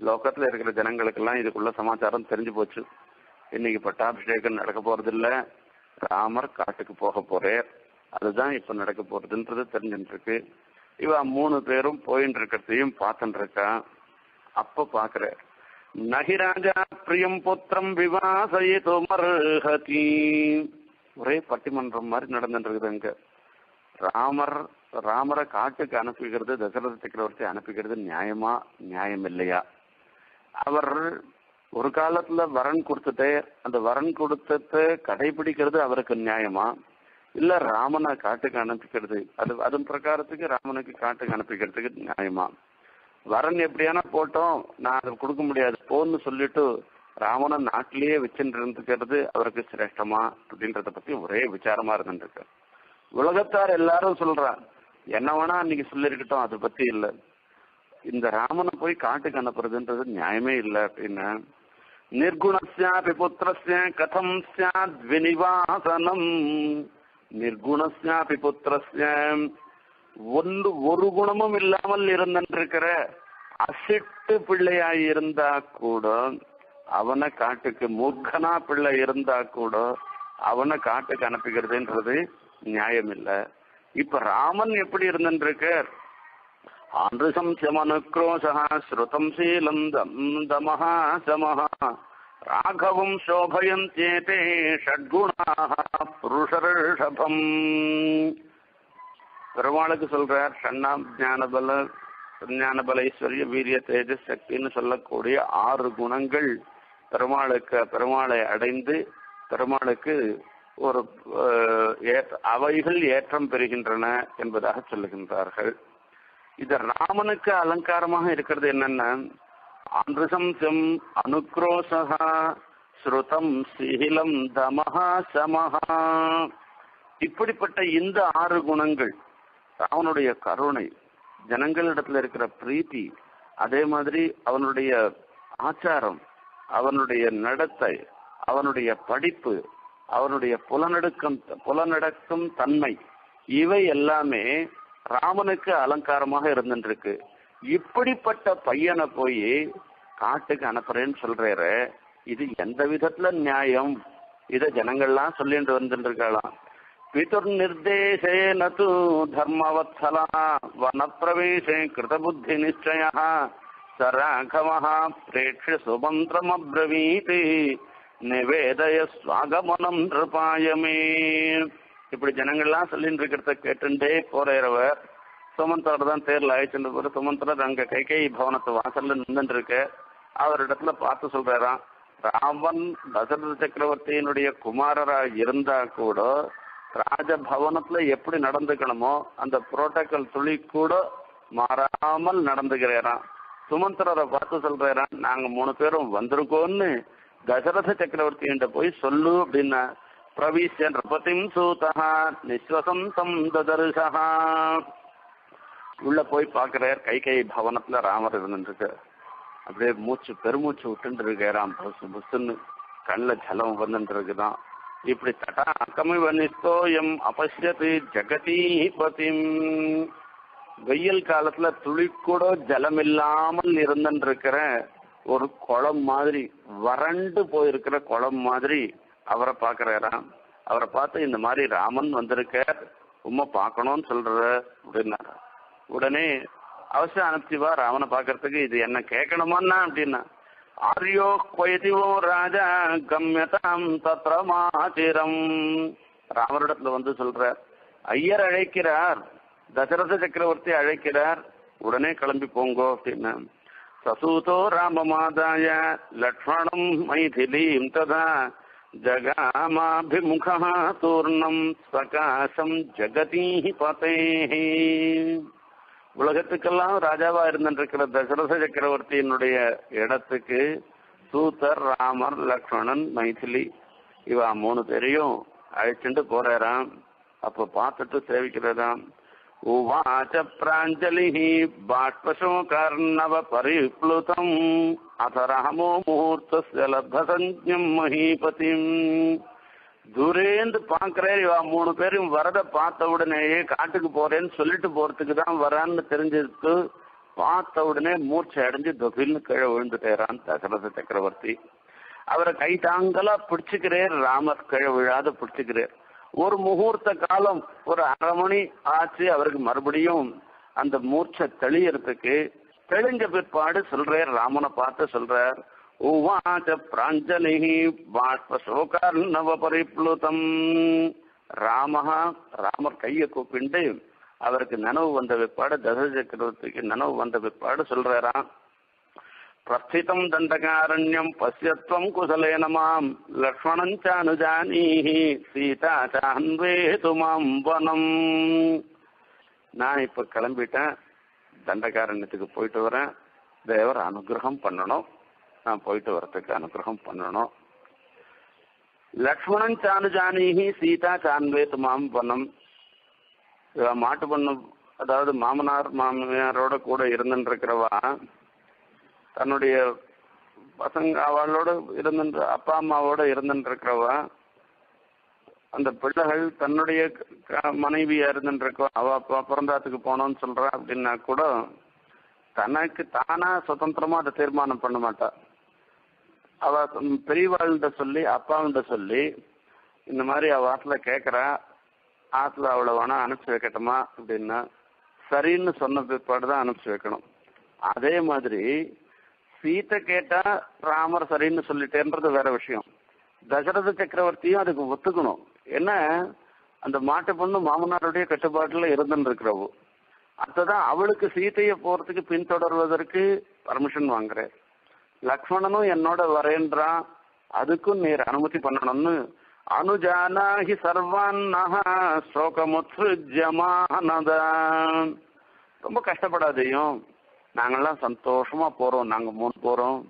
S1: லோகத்துல இருக்கிற ஜனங்களுக்கெல்லாம் இதுக்குள்ள சமாச்சாரம் தெரிஞ்சு போச்சு. இன்னைக்கு பட்டாபிஷேகம் நடக்க போறது இல்ல ராமர் காட்டுக்கு போக போறார். அதுதான் இப்ப நடக்க போறதுன்றது தெரிஞ்சுட்டு இருக்கு இவ மூணு பேரும் போயின்னு இருக்கிறதையும் பார்த்துட்டு இருக்கா அப்ப பாக்குற நகிராஜா பிரியம் புத்திரம் விவாசய மர்ஹதி. ஒரே பட்டிமன்றம் மாதிரி நடந்துட்டு இருக்குது அங்க. ராமர் ராமரை காட்டுக்கு அனுப்புகிறது தசரத சக்கரவர்த்தி அனுப்புகிறது நியாயமா நியாயம் இல்லையா அவர் ஒரு காலத்துல வரன் கொடுத்துட்டு அந்த வரன் கொடுத்ததை கடைபிடிக்கிறது அவருக்கு நியாயமா? இல்ல ராமனை காட்டுக்கு அனுப்பிக்கிறது? அது அதன் பிரகாரத்துக்கு ராமனுக்கு காட்டுக்கு அனுப்பிக்கிறதுக்கு நியாயமா? வரன் எப்படியானா போட்டோம் நான் அதை கொடுக்க முடியாது போன்னு சொல்லிட்டு ராமனை நாட்டிலேயே வச்சுட்டு இருந்துக்கிறது அவருக்கு சிரேஷ்டமா? அப்படின்றத பத்தி ஒரே விசாரமா இருந்துருக்கு உலகத்தார் எல்லாரும் சொல்றான் என்ன வேணா அன்னைக்கு சொல்லிருக்கட்டும் அதை பத்தி இல்லை. இந்த ராமனை போய் காட்டுக்கு அனுப்புறதுன்றது நியாயமே இல்லை அப்படின்னு. நிர்குணஸ்யாபி புத்திரஸ்ய கதம் சியாத் வினிவாசனம். நிர்குணஸ்யாபி புத்திரஸ்ய ஒன்று ஒரு குணமும் இல்லாமல் இருந்திருக்கிற அசிட்டு பிள்ளையா இருந்தா கூட அவனை காட்டுக்கு மூர்க்கனா பிள்ளை இருந்தா கூட அவனை காட்டுக்கு அனுப்புகிறதுன்றது நியாயம் இல்லை இப்ப ராமன் எப்படி இருந்திருக்கார் ஆந்திருஷம் சமனுக்ரோஷா ஸ்ருதம் சீலம் தம் தமஹா சமஹா. ராகவம் சோபயந்தேதே ஷட்குணா புருஷர்ஷபம் பெருமாளுக்கு சொல்றார் ஷண்ணாம் ஞானபல ஞானபல ஐஸ்வர்ய வீரிய தேஜஸ் சக்தின்னு சொல்லக்கூடிய ஆறு குணங்கள். பெருமாளுக்கு பெருமாளை அடைந்து பெருமாளுக்கு ஒரு அவைகள் ஏற்றம் பெறுகின்றன என்பதாக சொல்லுகின்றார்கள். இது ராமனுக்கு அலங்காரமாக இருக்கிறது என்னன்னா? ஆந்திரசம் செம் அனுக்ரோஷா ஸ்ருதம் சிகிலம் தமஹா சமஹா. இப்படிப்பட்ட இந்த ஆறு குணங்கள் ராவனுடைய கருணை ஜனங்களிடத்துல இருக்கிற பிரீத்தி அதே மாதிரி அவனுடைய ஆச்சாரம் அவனுடைய நடத்தை அவனுடைய படிப்பு அவனுடைய புலநடுக்கம் புலநடக்கும் தன்மை இவை எல்லாமே ராமனுக்கு அலங்காரமாக இருந்துருக்கு இப்படிப்பட்ட பையனை போய் காட்டுக்கு அனுப்புறேன்னு சொல்றாரு இது எந்த விதத்துல நியாயம்? இத ஜனங்கள்லாம் சொல்லிட்டு வந்துட்டு இருக்கலாம் பிதுர் நிர்தேசேன தூ தர்மவத்சலா வனப்பிரவேசே கிருதபுத்தி நிச்சய ச ராഘவः சுமந்திரம் சுமந்திரமப்ரவீத் நிவேதய சுவாகமனம் நிருபாயமே. இப்படி ஜனங்கள்லாம் சொல்லிட்டு இருக்கிறத கேட்டுட்டே போறவர் சுமந்தரர் தான் தேர்ல அழைச்சிட்டு போற சுமந்தரர் அங்க கைகை பவனத்து வாசல்ல நின்றுட்டு அவர் அவரிடத்துல பார்த்து சொல்றாராம் ராமன் தசரத சக்கரவர்த்தியினுடைய குமாரரா இருந்தா கூட ராஜபவனத்துல எப்படி நடந்துக்கணுமோ அந்த புரோட்டோக்கால் துளி கூட மாறாமல் நடந்துக்கிறாராம். சுமந்தரரை பார்த்து சொல்றாராம் நாங்க மூணு பேரும் வந்திருக்கோம்னு தசரத சக்கரவர்த்தி போய் சொல்லு அப்படின்னா பிரவிஷ்ய நிருபதிம் சூதா நிஸ்வசம் தம் ததர்ஷா உள்ள போய் பாக்குறார் கை கை பவனத்துல ராமர் இருந்துருக்கு அப்படியே மூச்சு பெருமூச்சு விட்டுட்டு இருக்கிறான் புசு புசுன்னு கண்ணில் ஜலம் வந்துட்டு இருக்குதான் இப்படி தட்டா அக்கமிவ நிஸ்தோயம் அபஷ்யத்து ஜெகதீபதிம். வெயில் காலத்துல துளி கூட ஜலம் இல்லாமல் இருந்துட்டு இருக்கிற ஒரு குளம் மாதிரி வறண்டு போயிருக்கிற குளம் மாதிரி அவரை பார்க்குறாராம். அவரை பார்த்து இந்த மாதிரி ராமன் வந்திருக்கார் உம்மை பார்க்கணும்னு சொல்கிற அப்படின்னாரா. உடனே அவசியம் அனுப்பிவா ராமனை பார்க்கறதுக்கு இது என்ன கேட்கணுமான்னா அப்படின்னா ஆரியோ கொயதிவோ ராஜா கம்யதாம் தத்ர மாச்சிரம் ராமரிடத்துல வந்து சொல்றார் ஐயர் அழைக்கிறார் தசரத சக்கரவர்த்தி அழைக்கிறார் உடனே கிளம்பி போங்கோ அப்படின்னா. சசூதோ ராமமாதாய லக்ஷ்மணம் மைதிலீம் ததா ஜகாமாபிமுகா தூர்ணம் சகாசம் ஜெகதீ பதே உலகத்துக்கெல்லாம் ராஜாவா இருந்திருக்கிற தசரத சக்கரவர்த்தியினுடைய இடத்துக்கு சூத்தர் ராமர் லக்ஷ்மணன் மைதிலி இவா மூணு பேரையும் அழைச்சிட்டு போறாராம். அப்ப பார்த்துட்டு சேவிக்கிறதாம். உவாச்ச பிராஞ்சலி பாஷ்பசோகர்ணவ பரிப்ளுதம் அத முகூர்த்த முகூர்த்தஸ்ய லப்தசஞ்ஞம் துரேந்து பாக்குறேன் இவா மூணு பேரும் வரத பார்த்த உடனேயே காட்டுக்கு போறேன்னு சொல்லிட்டு போறதுக்கு தான் வரான்னு தெரிஞ்சதுக்கு பார்த்த உடனே மூர்ச்சை அடைஞ்சு தொகில்னு கீழே விழுந்துட்டேரான் தசரத சக்கரவர்த்தி. அவரை கைதாங்கலா பிடிச்சுக்கிறேன் ராமர் கீழே விழாத பிடிச்சுக்கிறேன். ஒரு முகூர்த்த காலம் ஒரு அரை மணி ஆச்சு அவருக்கு மறுபடியும் அந்த மூர்ச்சை தெளியறதுக்கு தெளிஞ்ச பிற்பாடு சொல்றார் ராமனை பார்த்து சொல்றார் உவாச்ச பிராஞ்சலி பாஷ்பசோகர்ணவ பரிப்ளுதம். ராமஹா ராமர் கையை கூப்பிண்டு அவருக்கு நனவு வந்த பிற்பாடு தச சக்கரவர்த்திக்கு நனவு வந்த பிற்பாடு சொல்றாராம். பிரஸ்திதம் தண்டகாரண்யம் பசியத்வம் குசலேனமாம் லக்ஷ்மணம் சானுஜானீஹி சீதா சான்வேது மாம் வனம் நான் இப்ப கிளம்பிட்டேன்। தண்டகாரண்யத்துக்கு போயிட்டு வரேன்। தேவர் அனுகிரகம் பண்ணணும்। நான் போயிட்டு வரத்துக்கு அனுகிரகம் பண்ணணும்। லக்ஷ்மணன் சானுஜானீஹி சீதா சான்வேத் மாம் பண்ணம் மாட்டு பண்ண அதாவது மாமனார் மாமியாரோட கூட இருந்துருக்கிறவா தன்னுடைய பசங்க அவளோட இருந்துன்ற அப்பா அம்மாவோட இருந்துருக்கிறவா அந்த பிள்ளைகள் தன்னுடைய க- மனைவியா இருந்துருக்கோம் அவ அப்பா பிறந்தாத்துக்கு போனோம்னு சொல்றா அப்படின்னா கூட தனக்கு தானா சுதந்திரமா அதை தீர்மானம் பண்ண மாட்டா. அவ பெரியவாள்கிட்ட சொல்லி அப்பாவுண்ட சொல்லி இந்த மாதிரி அவ ஆத்துல கேக்குறா ஆத்துல அவளை வேணா அனுப்பிச்சு வைக்கட்டுமா அப்படின்னா சரின்னு சொன்ன பிற்பாடு தான் அனுப்பிச்சு வைக்கணும். அதே மாதிரி சீத்தை கேட்டா ராமர் சரின்னு சொல்லிட்டேன்றது வேற விஷயம். தசரத சக்கரவர்த்தியும் அதுக்கு ஒத்துக்கணும். ஏன்னா அந்த மாட்டு பொண்ணு மாமனாருடைய கட்டுப்பாட்டுல இருந்துன்னு இருக்கிறவு அத்ததான் அவளுக்கு சீத்தையை போறதுக்கு பின்தொடர்வதற்கு பர்மிஷன் வாங்குறேன் லக்ஷ்மணனும் என்னோட வரேன்றான். அதுக்கும் நீர் அனுமதி பண்ணணும்னு. அனுஜானாகி சர்வான் சோகமுத்ருஜமானதான் ரொம்ப கஷ்டப்படாதையும் நாங்கெல்லாம் சந்தோஷமா போறோம். நாங்க மூணு போறோம்.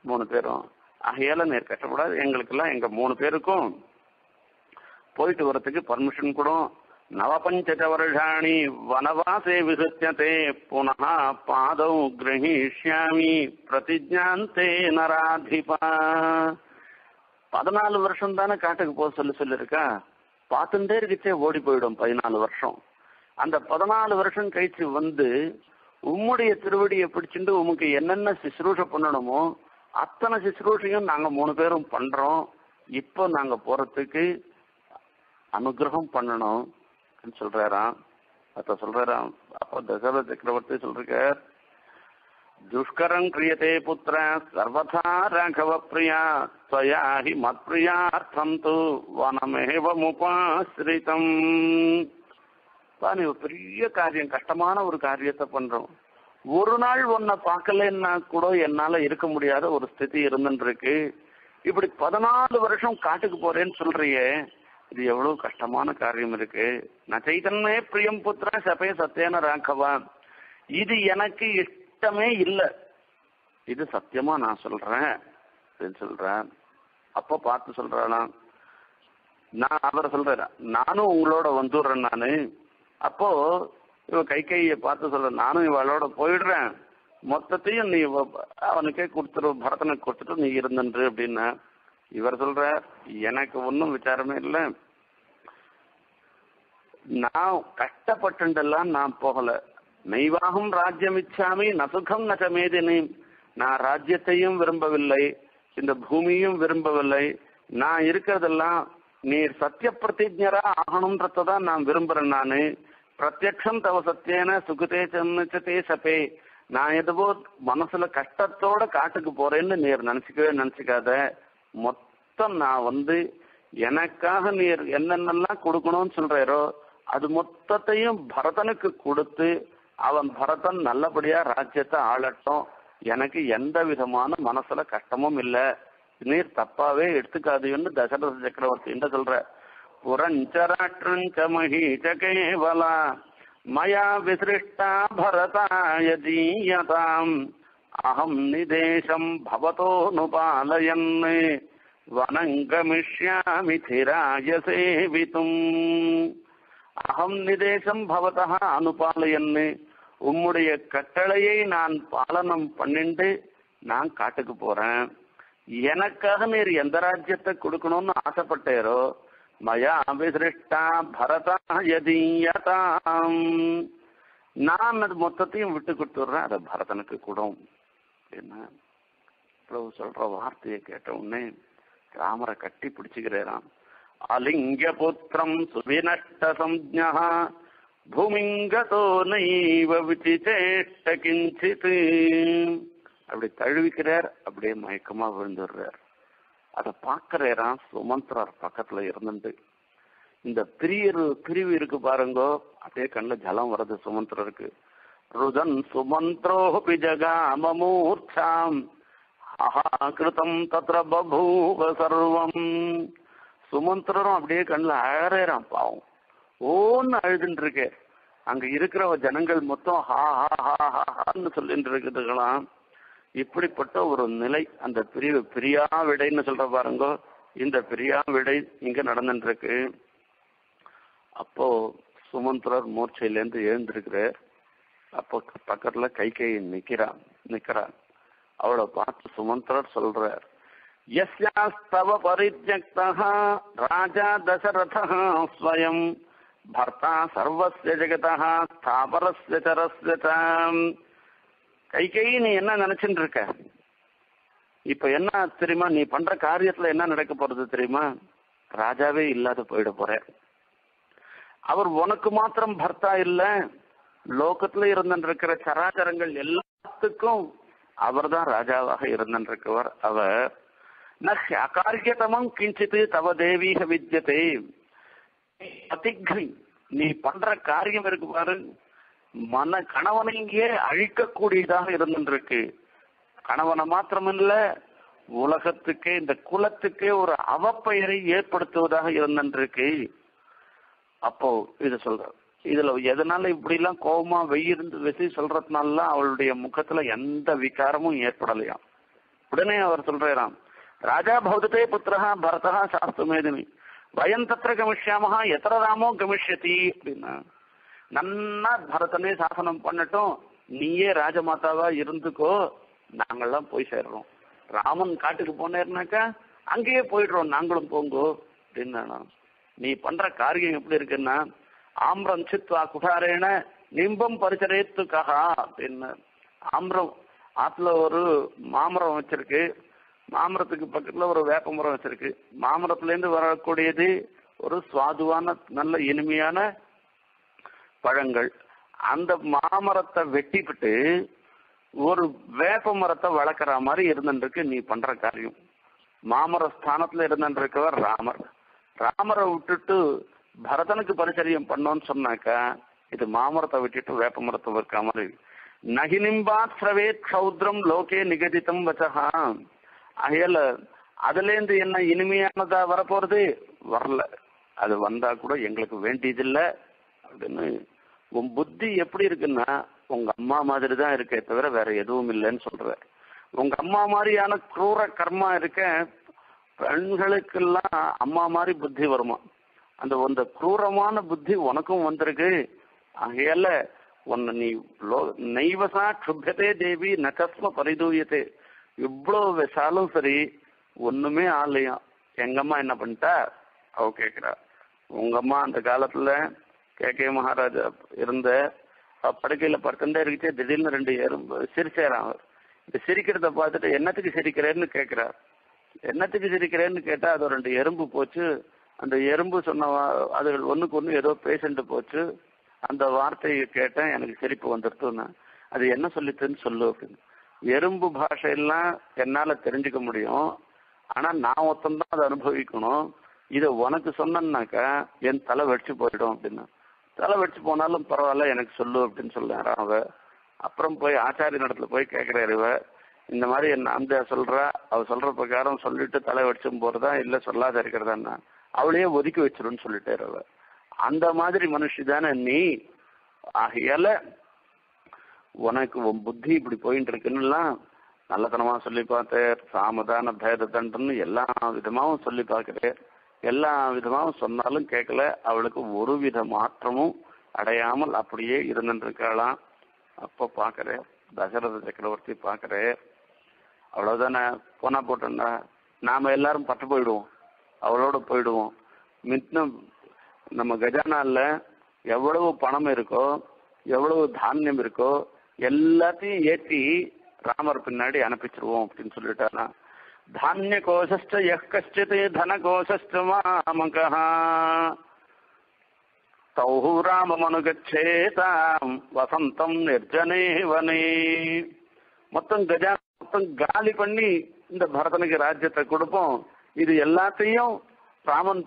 S1: மூணு பேரும். ஆகையால நீர் கஷ்டப்படாது எங்களுக்கெல்லாம் எங்க மூணு பேருக்கும் போயிட்டு வரத்துக்கு பர்மிஷன் கூட நவபஞ்ச வருஷாணி வனவாசே விசத்தியதே புனः பாதௌ கிரகிஷ்யாமி பிரதிஜாந்தே நராதிபா. பதினாலு வருஷம் தானே காட்டுக்கு போக சொல்லி சொல்லியிருக்கா? பார்த்துட்டே இருக்குச்சே ஓடி போயிடும் பதினாலு வருஷம். அந்த பதினாலு வருஷம் கழிச்சு வந்து உம்முடைய திருவடியை பிடிச்சிட்டு உமக்கு என்னென்ன சுசுரூஷை பண்ணணுமோ அத்தனை சுசுரூஷையும் நாங்க மூணு பேரும் பண்றோம். இப்போ நாங்க போறதுக்கு அனுகிரகம் பண்ணணும் சொல்றாராம். அத்த சொல்றாராம். அப்ப தசர சக்கரவர்த்தி சொல்றார் துஷ்கரம் கிரியதே புத்திர சர்வதா ராகவ பிரியா ஸ்வயா ஹி மத்பிரியார்த்தம் தூ வனமேவ முபாசிரிதம் ஒரு பெரிய காரியம் கஷ்டமான ஒரு காரியத்தை பண்றோம். ஒரு நாள் உன்னை பார்க்கலன்னா கூட என்னால இருக்க முடியாத ஒரு ஸ்திதி இருந்துருக்கு இப்படி பதினாலு வருஷம் காட்டுக்கு போறேன்னு சொல்றியே இது எவ்வளவு கஷ்டமான காரியம் இருக்கு. நான் சைத்தன்மே பிரியம் புத்திர சபைய சத்தியன ராகவா இது எனக்கு இஷ்டமே இல்லை. இது சத்தியமா நான் சொல்றேன் அப்படின்னு சொல்றேன். அப்போ பார்த்து சொல்றாளாம் நான் அவர் சொல்றேன் நானும் உங்களோட வந்துடுறேன் நானு. அப்போ இவன் கை கையை பார்த்து சொல்ற நானும் இவளோட போயிடுறேன். மொத்தத்தையும் நீ அவனுக்கே கொடுத்துரு பரதனுக்கு கொடுத்துட்டு நீ இருந்தன்று அப்படின்னா இவர் சொல்ற. எனக்கு ஒன்றும் விசாரமே இல்லை. நான் கஷ்டப்பட்டுண்டெல்லாம் நான் போகல. நெய்வாகும் ராஜ்யம் இச்சாமி நசுகம் நகமேதினி நான் ராஜ்யத்தையும் விரும்பவில்லை. இந்த பூமியும் விரும்பவில்லை. நான் இருக்கிறதெல்லாம் நீர் சத்திய பிரதிஜரா ஆகணும்ன்றதான் நான் விரும்புறேன் நானு. பிரத்யக்ஷம் தவ சத்தியன சுகுதே சன்னச்சதே சபே நான் எதுவோ மனசுல கஷ்டத்தோட காட்டுக்கு போறேன்னு நீர் நினைச்சுக்கவே நினைச்சுக்காத மொத்தம் நான் வந்து எனக்காக நீர் என்னென்னலாம் கொடுக்கணும்னு சொல்றாரோ அது மொத்தத்தையும் பரதனுக்கு கொடுத்து அவன் பரதன் நல்லபடியா ராஜ்யத்தை ஆளட்டும் எனக்கு எந்த விதமான மனசுல கஷ்டமும் இல்லை நீர் தப்பாவே எடுத்துக்காதுன்னு தசரத சக்கரவர்த்தி என்ன சொல்ற புரஞ்சராட்ரஞ்ச மகீச்ச கேவலா மயா விசிருஷ்டா பரதாய தீயதாம் அகம் நிதேசம் பவதோனுபாலயன் வனங்கமிஷ்யாமி திராய சேவித்தும் அகம் நிதேசம் பவதா அனுபாலயன்னு உம்முடைய கட்டளையை நான் பாலனம் பண்ணிண்டு நான் காட்டுக்கு போறேன் எனக்காக நீர் எந்த ராஜ்யத்தை கொடுக்கணும்னு ஆசைப்பட்டேரோ மயா விசிருஷ்டா பரதா யதீயதாம் நான் அது மொத்தத்தையும் விட்டு கொடுத்துடுறேன் அதை பரதனுக்கு கொடும். என்ன? இவ்வளவு சொல்ற வார்த்தையை கேட்ட உடனே ராமரை கட்டி பிடிச்சுக்கிறேராம். அலிங்க புத்திரம் சுவினஷ்ட சம்ஜா பூமிங்கதோ நைவ விசிச்சேஷ்ட கிஞ்சித் அப்படி தழுவிக்கிறார் அப்படியே மயக்கமா விழுந்துடுறார். அதை பார்க்கறாராம் சுமந்திரர் பக்கத்துல இருந்துட்டு இந்த பிரியரு பிரிவு இருக்கு பாருங்கோ. அப்படியே கண்ணில் ஜலம் வருது சுமந்திரருக்கு. ருதன் சுமந்திரோபி ஜகாமமூர்ச்சாம் ஆஹா கிருதம் தத்ர பபூவ சர்வம். சுமந்திரரும் அப்படியே கண்ணில் அழறான் பாவம். ஓன்னு அழுதுட்டு இருக்கே. அங்க இருக்கிற ஜனங்கள் மொத்தம் ஹா ஹா ஹா ஹா ஹான்னு சொல்லிட்டு இருக்குதுங்களாம். இப்படிப்பட்ட ஒரு நிலை அந்த பிரிவு பிரியா விடைன்னு சொல்ற பாருங்க இந்த பிரியா விடை இங்க நடந்துருக்கு அப்போ சுமந்திரர் மூர்ச்சையிலேருந்து எழுந்திருக்கிறார். அப்போ பக்கத்துல கை கை நிக்கிறான் நிக்கிறான் அவளை பார்த்து சுமந்திரர் சொல்றார் எஸ்யாஸ்தவ பரித்யக்தா ராஜா தசரதா ஸ்வயம் பர்த்தா சர்வஸ்ய ஜெகதா ஸ்தாபரஸ்ய சரஸ்ய கை கை நீ என்ன நினைச்சுட்டு இருக்க? இப்ப என்ன தெரியுமா நீ பண்ற காரியத்துல என்ன நடக்க போறது தெரியுமா? ராஜாவே இல்லாத போயிட போற. அவர் உனக்கு மாத்திரம் பர்த்தா இல்ல லோகத்துல இருந்திருக்கிற சராச்சரங்கள் எல்லாத்துக்கும் அவர் தான் ராஜாவாக இருந்திருக்கவர். அவர் ந அகாரியதமம் கிஞ்சித்து தவ தேவீக வித்தியத்தை அதிக்ரி நீ பண்ற காரியம் இருக்கு பாரு. மன கணவனையே அழிக்கக்கூடியதாக இருந்திருக்கு. கணவனை மாத்திரமில்ல உலகத்துக்கே இந்த குலத்துக்கே ஒரு அவப்பெயரை ஏற்படுத்துவதாக இருந்திருக்கு. அப்போ இது சொல்ற இதுல எதனால இப்படி எல்லாம் கோபமா வெயிருந்து வெசி சொல்றதுனால அவளுடைய முகத்துல எந்த விகாரமும் ஏற்படலையாம் உடனே அவர் சொல்றாராம் ராஜா பௌதத்தே புத்திரஹா பரதா சாஸ்து மேதினி வயம் தத்திர கமிஷ்யாமஹா எத்தனை ராமோ கமிஷ்யதி அப்படின்னா நன்னா பரதனே சாசனம் பண்ணட்டும். நீயே ராஜமாதாவா இருந்துக்கோ. நாங்கள்லாம் போய் சேர்றோம். ராமன் காட்டுக்கு போனேர்னாக்கா அங்கேயே போயிடுறோம். நாங்களும் போங்கோ. அப்படின்னா நீ பண்ற காரியம் எப்படி இருக்குன்னா ஆம்பரம் சித்வா குடாரேன நிம்பம் பரிசரேத்துக்கஹா அப்படின்னு. ஆம்பரம் ஆத்துல ஒரு மாமரம் வச்சிருக்கு. மாமரத்துக்கு பக்கத்துல ஒரு வேப்ப மரம் வச்சிருக்கு. மாமரத்துல இருந்து வரக்கூடியது ஒரு சுவாதுவான நல்ல இனிமையான பழங்கள் அந்த மாமரத்தை வெட்டிவிட்டு ஒரு வேப்ப மரத்தை வளர்க்குற மாதிரி இருந்துருக்கு நீ பண்ற காரியம். மாமர ஸ்தானத்துல இருந்துருக்கவர் ராமர். ராமரை விட்டுட்டு பரதனுக்கு பரிச்சரியம் பண்ணோன்னு சொன்னாக்கா இது மாமரத்தை விட்டுட்டு வேப்ப மரத்தை வைக்கிற மாதிரி. நகினிம்பாத் ஸ்ரவேத் சௌத்ரம் லோகே நிகதித்தம் வச்சஹா. அயல அதுல இருந்து என்ன இனிமையானதா வரப்போறது? வரல. அது வந்தா கூட எங்களுக்கு வேண்டியதில்லை. அப்படின்னு. உன் புத்தி எப்படி இருக்குன்னா உங்க அம்மா மாதிரி தான் இருக்கே தவிர வேற எதுவும் இல்லைன்னு சொல்ற உங்க அம்மா மாதிரியான குரூர கர்மா இருக்க பெண்களுக்கெல்லாம் அம்மா மாதிரி புத்தி வருமா? அந்த அந்த குரூரமான புத்தி உனக்கும் வந்திருக்கு. ஆகையால உன்னை நீ நெய்வசா க்ஷுபியதே தேவி நகஸ்ம பரிதூயத்தே இவ்வளோ விசாலும் சரி ஒண்ணுமே ஆலையும் எங்கம்மா என்ன பண்ணிட்டா? அவ கேட்குறா உங்க அம்மா அந்த காலத்துல கே கே மகாராஜா இருந்த படுக்கையில படுத்துட்டே இருக்கே திடீர்னு ரெண்டு எறும்பு சிரிச்சாராம் அவர். இந்த சிரிக்கிறத பார்த்துட்டு என்னத்துக்கு சிரிக்கிறேன்னு கேட்கிறார் என்னத்துக்கு சிரிக்கிறேன்னு கேட்டா அது ரெண்டு எறும்பு போச்சு. அந்த எறும்பு சொன்ன அது ஒன்றுக்கு ஒன்று ஏதோ பேஷண்ட் போச்சு. அந்த வார்த்தையை கேட்டேன் எனக்கு சிரிப்பு வந்துருத்துன்னு அது என்ன சொல்லித்துன்னு சொல்லு அப்படின்னு. எறும்பு பாஷையெல்லாம் என்னால் தெரிஞ்சுக்க முடியும். ஆனால் நான் ஒருத்தந்தான் அதை அனுபவிக்கணும். இதை உனக்கு சொன்னேன்னாக்கா என் தலை வெடிச்சு போயிடும் அப்படின்னு. தலை வச்சு போனாலும் பரவாயில்ல எனக்கு சொல்லு அப்படின்னு சொல்லுறான் அவ அப்புறம் போய் ஆச்சாரிய இடத்துல போய் கேட்கிறாரு இவ. இந்த மாதிரி என்ன அந்த சொல்றா அவ சொல்ற பிரகாரம் சொல்லிட்டு தலை வச்சும் போறதா இல்ல சொல்லாத இருக்கிறதான்னா அவளையே ஒதுக்கி வச்சிருன்னு சொல்லிட்டாரு அவ. அந்த மாதிரி மனுஷி தானே நீ? ஆகையால உனக்கு உன் புத்தி இப்படி போயிட்டு இருக்குன்னுலாம் நல்லத்தனமா சொல்லி பார்த்தேன் சாமதான பேத தண்டன்னு எல்லா விதமாவும் சொல்லி பார்க்கிறேன் எல்லா விதமாகவும் சொன்னாலும் கேட்கல அவளுக்கு ஒரு வித மாற்றமும் அடையாமல் அப்படியே இருந்துருக்காளாம் அப்போ பார்க்கறேன் தசரத சக்கரவர்த்தி பார்க்கறேன் அவ்வளோதானே போனா போட்டோம்னா நாம் எல்லாரும் பட்டு போயிடுவோம். அவளோட போயிடுவோம். மித்தம் நம்ம கஜானாவில் எவ்வளவு பணம் இருக்கோ எவ்வளவு தானியம் இருக்கோ எல்லாத்தையும் ஏற்றி ராமர் பின்னாடி அனுப்பிச்சிருவோம் அப்படின்னு சொல்லிட்டானா. தானிய கோஷஸ்ட எஹ் கஷ்டித் தன கோஷஸ்ட மாமக தௌஹு ராமமனுகச்சேதாம் வசந்தம் நிர்ஜனே வனே மொத்தம் கஜா மொத்தம் காலி பண்ணி இந்த பரதனுக்கு ராஜ்யத்தை கொடுப்போம் இது எல்லாத்தையும் ராமன்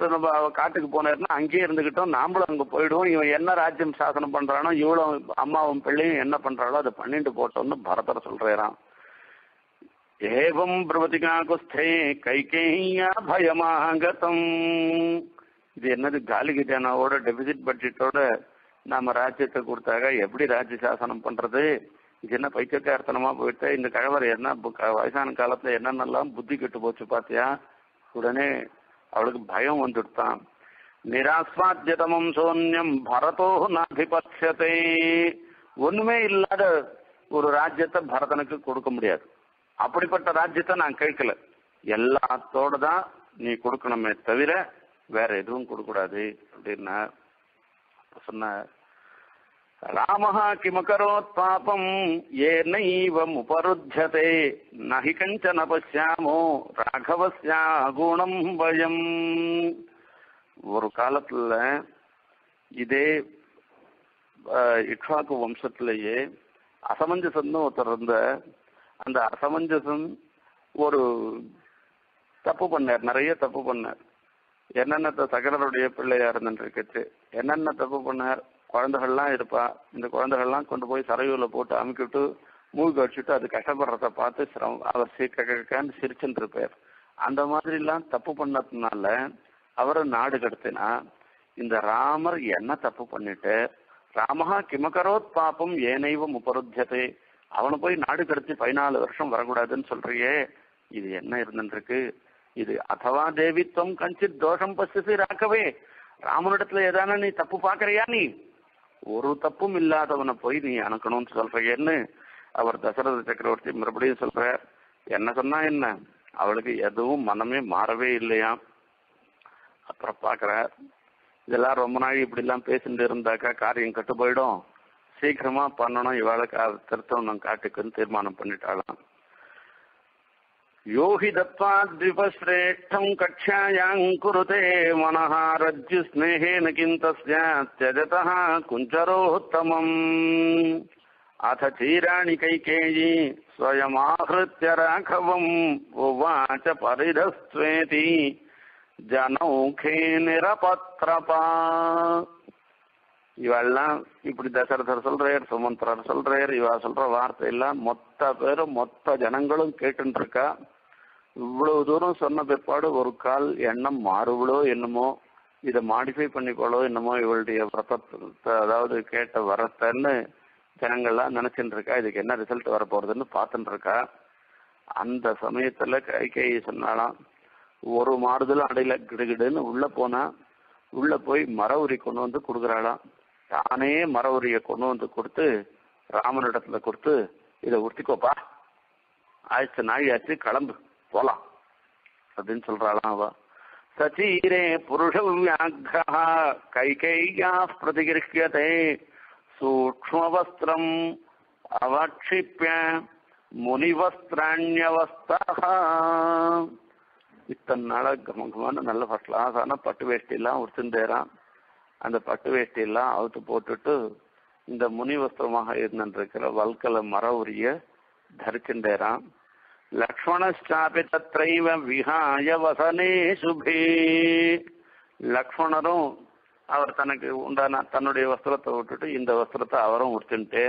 S1: காட்டுக்கு போனாருன்னா அங்கேயே இருந்துகிட்டோம் நாமளும் அங்க போயிடுவோம் இவன் என்ன ராஜ்யம் சாசனம் பண்றானோ இவ்வளவு அம்மாவும் பிள்ளையும் என்ன பண்றாளோ அதை பண்ணிட்டு போட்டோம்னு பரதர் சொல்றான் ஏவம் பிரபதிகா குஸ்தே கைகேயா பயமாகதம் இது என்னது காலி கிட்டானாவோட டெபிசிட் பட்ஜெட்டோட நாம ராஜ்யத்தை கொடுத்தாக எப்படி ராஜ்ய சாசனம் பண்றது? இது என்ன பைத்தியக்காரத்தனமா போயிட்டு இந்த கழவர் என்ன வயசான காலத்துல என்னென்னலாம் புத்தி கெட்டு போச்சு பாத்தியா? உடனே அவளுக்கு பயம் வந்துடுத்தான். நிராஸ்வாத்தியதமம் சோன்யம் பரதோ நாதிபட்சத்தை ஒண்ணுமே இல்லாத ஒரு ராஜ்யத்தை பரதனுக்கு கொடுக்க முடியாது. அப்படிப்பட்ட ராஜ்யத்தை நான் கேட்கல. எல்லாத்தோட தான் நீ கொடுக்கணுமே தவிர வேற எதுவும் கொடுக்கூடாது அப்படின்னார். அப்ப சொன்னார் ராமஹா கிமகரோத் பாபம் ஏனைவம் உபருத்தியதே நகி கஞ்சன பசியாமோ ராகவசியா குணம் பயம் ஒரு காலத்துல இதே இக்ஷாக்கு வம்சத்திலேயே அசமஞ்சசன்னு ஒருத்தர் இருந்த அந்த அசமஞ்சசம் ஒரு தப்பு பண்ணார் நிறைய தப்பு பண்ணார். என்னென்ன சகலருடைய சகரருடைய பிள்ளையா இருந்துருக்குச்சு என்னென்ன தப்பு பண்ணார் குழந்தைகள்லாம் இருப்பா இந்த குழந்தைகள்லாம் கொண்டு போய் சரையூர்ல போட்டு அமுக்கிட்டு மூழ்கி வச்சுட்டு அது கஷ்டப்படுறத பார்த்து சிரமம் அவர் சீக்கிரன்னு சிரிச்சுட்டு இருப்பார். அந்த மாதிரி எல்லாம் தப்பு பண்ணதுனால அவரை நாடு கடத்தினா இந்த ராமர் என்ன தப்பு பண்ணிட்டு ராமஹா கிமகரோத் பாப்பம் ஏனைவம் உபருத்தியதே அவனை போய் நாடு கடத்தி பதினாலு வருஷம் வரக்கூடாதுன்னு சொல்றியே. இது என்ன இருந்துருக்கு? இது அதவா தேவித்வம் கஞ்சித் தோஷம் பசிசி ராக்கவே ராமனிடத்துல ஏதான நீ தப்பு பாக்குறியா நீ? ஒரு தப்பும் இல்லாதவனை போய் நீ அணுக்கணும்னு சொல்றியன்னு அவர் தசரத சக்கரவர்த்தி மறுபடியும் சொல்ற என்ன சொன்னா என்ன? அவளுக்கு எதுவும் மனமே மாறவே இல்லையா? அப்புறம் பாக்குற இதெல்லாம் ரொம்ப நாள் இப்படி எல்லாம் பேசிட்டு இருந்தாக்கா காரியம் கட்டு போயிடும். சீக்கிரமா பண்ணணும் இவாளுக்கு அதை திருத்தணும் காட்டுக்குன்னு தீர்மானம் பண்ணிட்டாளாம் யோகி தத்வாத்விபஸ்ரேஷ்டம் கக்ஷாயாங் குருதே மனஹா ரஜ்ஜு ஸ்னேகேன கிந்தஸ்யா தியஜதா குஞ்சரோத்தமம் அத சீராணி கைகேயி ஸ்வயமாஹ்ருத்ய ராഘவம் உவாச்ச பரிதஸ்வேதி ஜனௌகே நிரபத்ரபா இவெல்லாம் இப்படி தசரதர் சொல்றார் சுமந்திரர் சொல்றார் இவா சொல்ற வார்த்தை எல்லாம் மொத்த பேரும் மொத்த ஜனங்களும் கேட்டுட்டு இருக்கா இவ்வளவு தூரம் சொன்ன பிற்பாடு ஒரு கால் எண்ணம் மாறுவளோ என்னமோ இதை மாடிஃபை பண்ணிக்கொள்ளோ என்னமோ இவளுடைய விரதத்தை அதாவது கேட்ட வரத்தன்னு ஜனங்கள்லாம் நினைச்சுட்டு இருக்கா இதுக்கு என்ன ரிசல்ட் வர போறதுன்னு பார்த்துட்டு இருக்கா அந்த சமயத்துல கை சொன்னாலாம் ஒரு மாறுதலும் அடையில கிடுகிடுன்னு உள்ள போனா உள்ள போய் மர உரி கொண்டு வந்து கொடுக்குறாளாம். தானே மர உரிய கொண்டு வந்து கொடுத்து ராமனிடத்துல கொடுத்து இதை உடுத்திக்கோப்பா. ஆயிடுச்சு நாழியாச்சு கிளம்பு போலாம். அப்படின்னு சொல்றாளாம் அவ. சச்சீரே புருஷ வியாக்ரா கைகையா பிரதிகிருக்கியதே சூக்மவஸ்திரம் அவக்ஷிப்ய முனிவஸ்திராண்யவஸ்தா இத்தனை நாளா கமகமான நல்ல ஃபர்ஸ்ட் கிளாஸான பட்டு வேஷ்டி எல்லாம் உடுத்துந்தேரான் அந்த பட்டு வேஷ்டி எல்லாம் அவுத்து போட்டுட்டு இந்த முனி வஸ்திரமாக இருந்திருக்கிற வல்கல மர உரிய தரிச்சுண்டேரான் லக்ஷ்மணாபி தத்ரைவ விஹாய வசனே சுபே. லக்ஷ்மணரும் அவர் தனக்கு உண்டான தன்னுடைய வஸ்திரத்தை விட்டுட்டு இந்த வஸ்திரத்தை அவரும் உடுத்துட்டே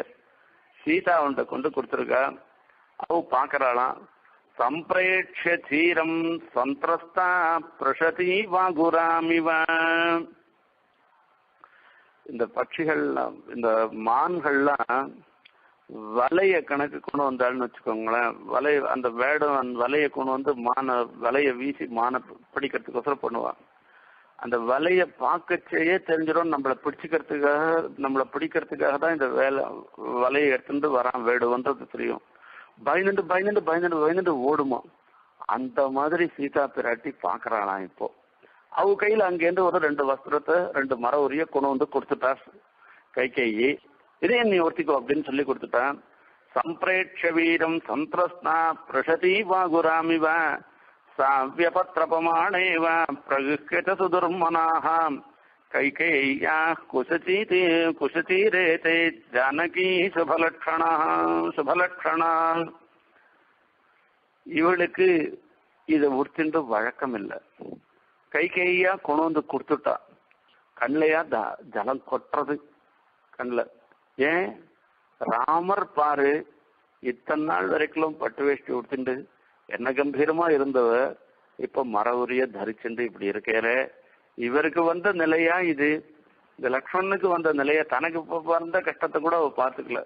S1: சீதா அவன்கிட்ட கொண்டு கொடுத்துருக்கா. அவ பார்க்கறாளாம். சம்பிரேட்ச தீரம் சந்திரஸ்தா பிரசதி வாகுராமிவன் இந்த பட்சிகள்லாம் இந்த மான்கள்லாம் வலைய கணக்கு கொண்டு வந்தாள்னு வச்சுக்கோங்களேன். வலைய அந்த வேடம் அந்த வலைய கொண்டு வந்து மான வலைய வீசி மானை பிடிக்கிறதுக்கோசரம் பண்ணுவான். அந்த வலைய பார்க்கச்சேயே தெரிஞ்சிடும். நம்மளை பிடிச்சிக்கிறதுக்காக நம்மளை பிடிக்கிறதுக்காக தான் இந்த வேலை வலையை எடுத்துட்டு வரான். வேடுவன்றது தெரியும். பயந்துட்டு பயந்துட்டு பயந்துட்டு பயந்துட்டு ஓடுமா? அந்த மாதிரி சீதா பிராட்டி பாக்குறாளாம் இப்போ. அவ கையில அங்கேருந்து ஒரு ரெண்டு வஸ்திரத்தை ரெண்டு மர உரிய கொண்டு வந்து கொடுத்துட்டா கைகேயி இதே நீ ஒருத்திக்கோ அப்படின்னு சொல்லி கொடுத்துட்டான். சம்பிரேட்ச வீரம் சந்திரஸ்னா பிரசதி வாகுராமிவ சாவியபத்ரபமாணேவ பிரகிருத்த சுதுர்மனாக கைகேய்யா குசச்சீதி குசச்சீரேதே ஜானகி சுபலக்ஷணா சுபலக்ஷணா இவளுக்கு இதை உடுத்திண்டு வழக்கம் இல்லை கைகையா கொண்டு வந்து கொடுத்துட்டா. கண்லையா த- ஜலம் கொட்டுறது. கண்ணில். ஏன்? ராமர் பாரு இத்தனை நாள் வரைக்கும் பட்டு வேஷ்டி உடுத்துண்டு என்ன கம்பீரமா இருந்தவ இப்ப மர உரிய தரிச்சுண்டு இப்படி இருக்கிற இவருக்கு வந்த நிலையா இது? இந்த லக்ஷ்மணனுக்கு வந்த நிலைய? தனக்கு வந்த கஷ்டத்தை கூட அவ பாத்துக்கல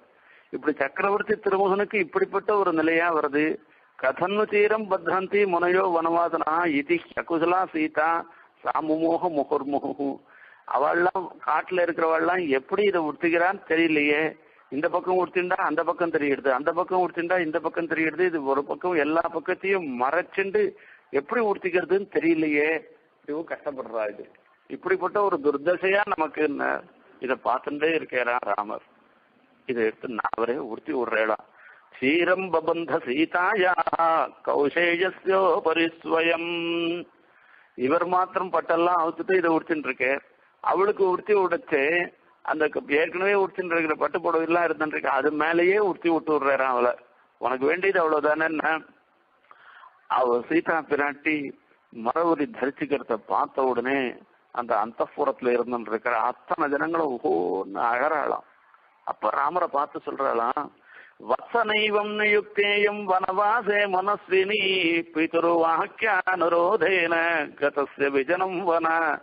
S1: இப்படி சக்கரவர்த்தி திருமுகனுக்கு இப்படிப்பட்ட ஒரு நிலையா வருது? கதன்னு தீரம் பத்ரந்தி முனையோ வனவாசனா இது சகுசலா சீதா சாமுமோக முகர்முகு அவள்லாம் காட்டுல இருக்கிறவள்லாம் எப்படி இதை உடுத்துகிறான்னு தெரியலையே. இந்த பக்கம் உடுத்திண்டா அந்த பக்கம் தெரியுது அந்த பக்கம் உடுத்திண்டா இந்த பக்கம் தெரியுது இது ஒரு பக்கம் எல்லா பக்கத்தையும் மறைச்சுண்டு எப்படி உடுத்திக்கிறதுன்னு தெரியலையே. இதுவும் கஷ்டப்படுறா இது. இப்படிப்பட்ட ஒரு துர்தசையா நமக்கு இதை பார்த்துட்டே இருக்கிறான் ராமர். இதை எடுத்து நாவரே உடுத்தி விடுறேடா. சீரம் பபந்த சீதாயா கௌசேயஸ்யோ பரிஸ்வயம் இவர் மாத்திரம் பட்டெல்லாம் அவுத்துட்டு இதை உடுத்தின்னு இருக்கு அவளுக்கு உடுத்தி உடைச்சு அந்த ஏற்கனவே உடுத்தின்னு இருக்கிற பட்டு புடவைலாம் இருந்துருக்கு அது மேலேயே உடுத்தி விட்டு விடுறாராம் அவளை. உனக்கு வேண்டியது அவ்வளவுதானே அவ சீதா பிராட்டி மரவரி தரிச்சுக்கிறத பார்த்த உடனே அந்த அந்தப்புறத்துல இருந்துட்டு இருக்கிற அத்தனை ஜனங்களும் ஓஹோன்னு அழறாளாம் அப்ப ராமரை பார்த்து சொல்றாளாம் வசனைவம் நியுக்தேயம் வனவாசே மனஸ்வினி பிதுருவாக்கியானுரோதேன கதசிய விஜனம் வன.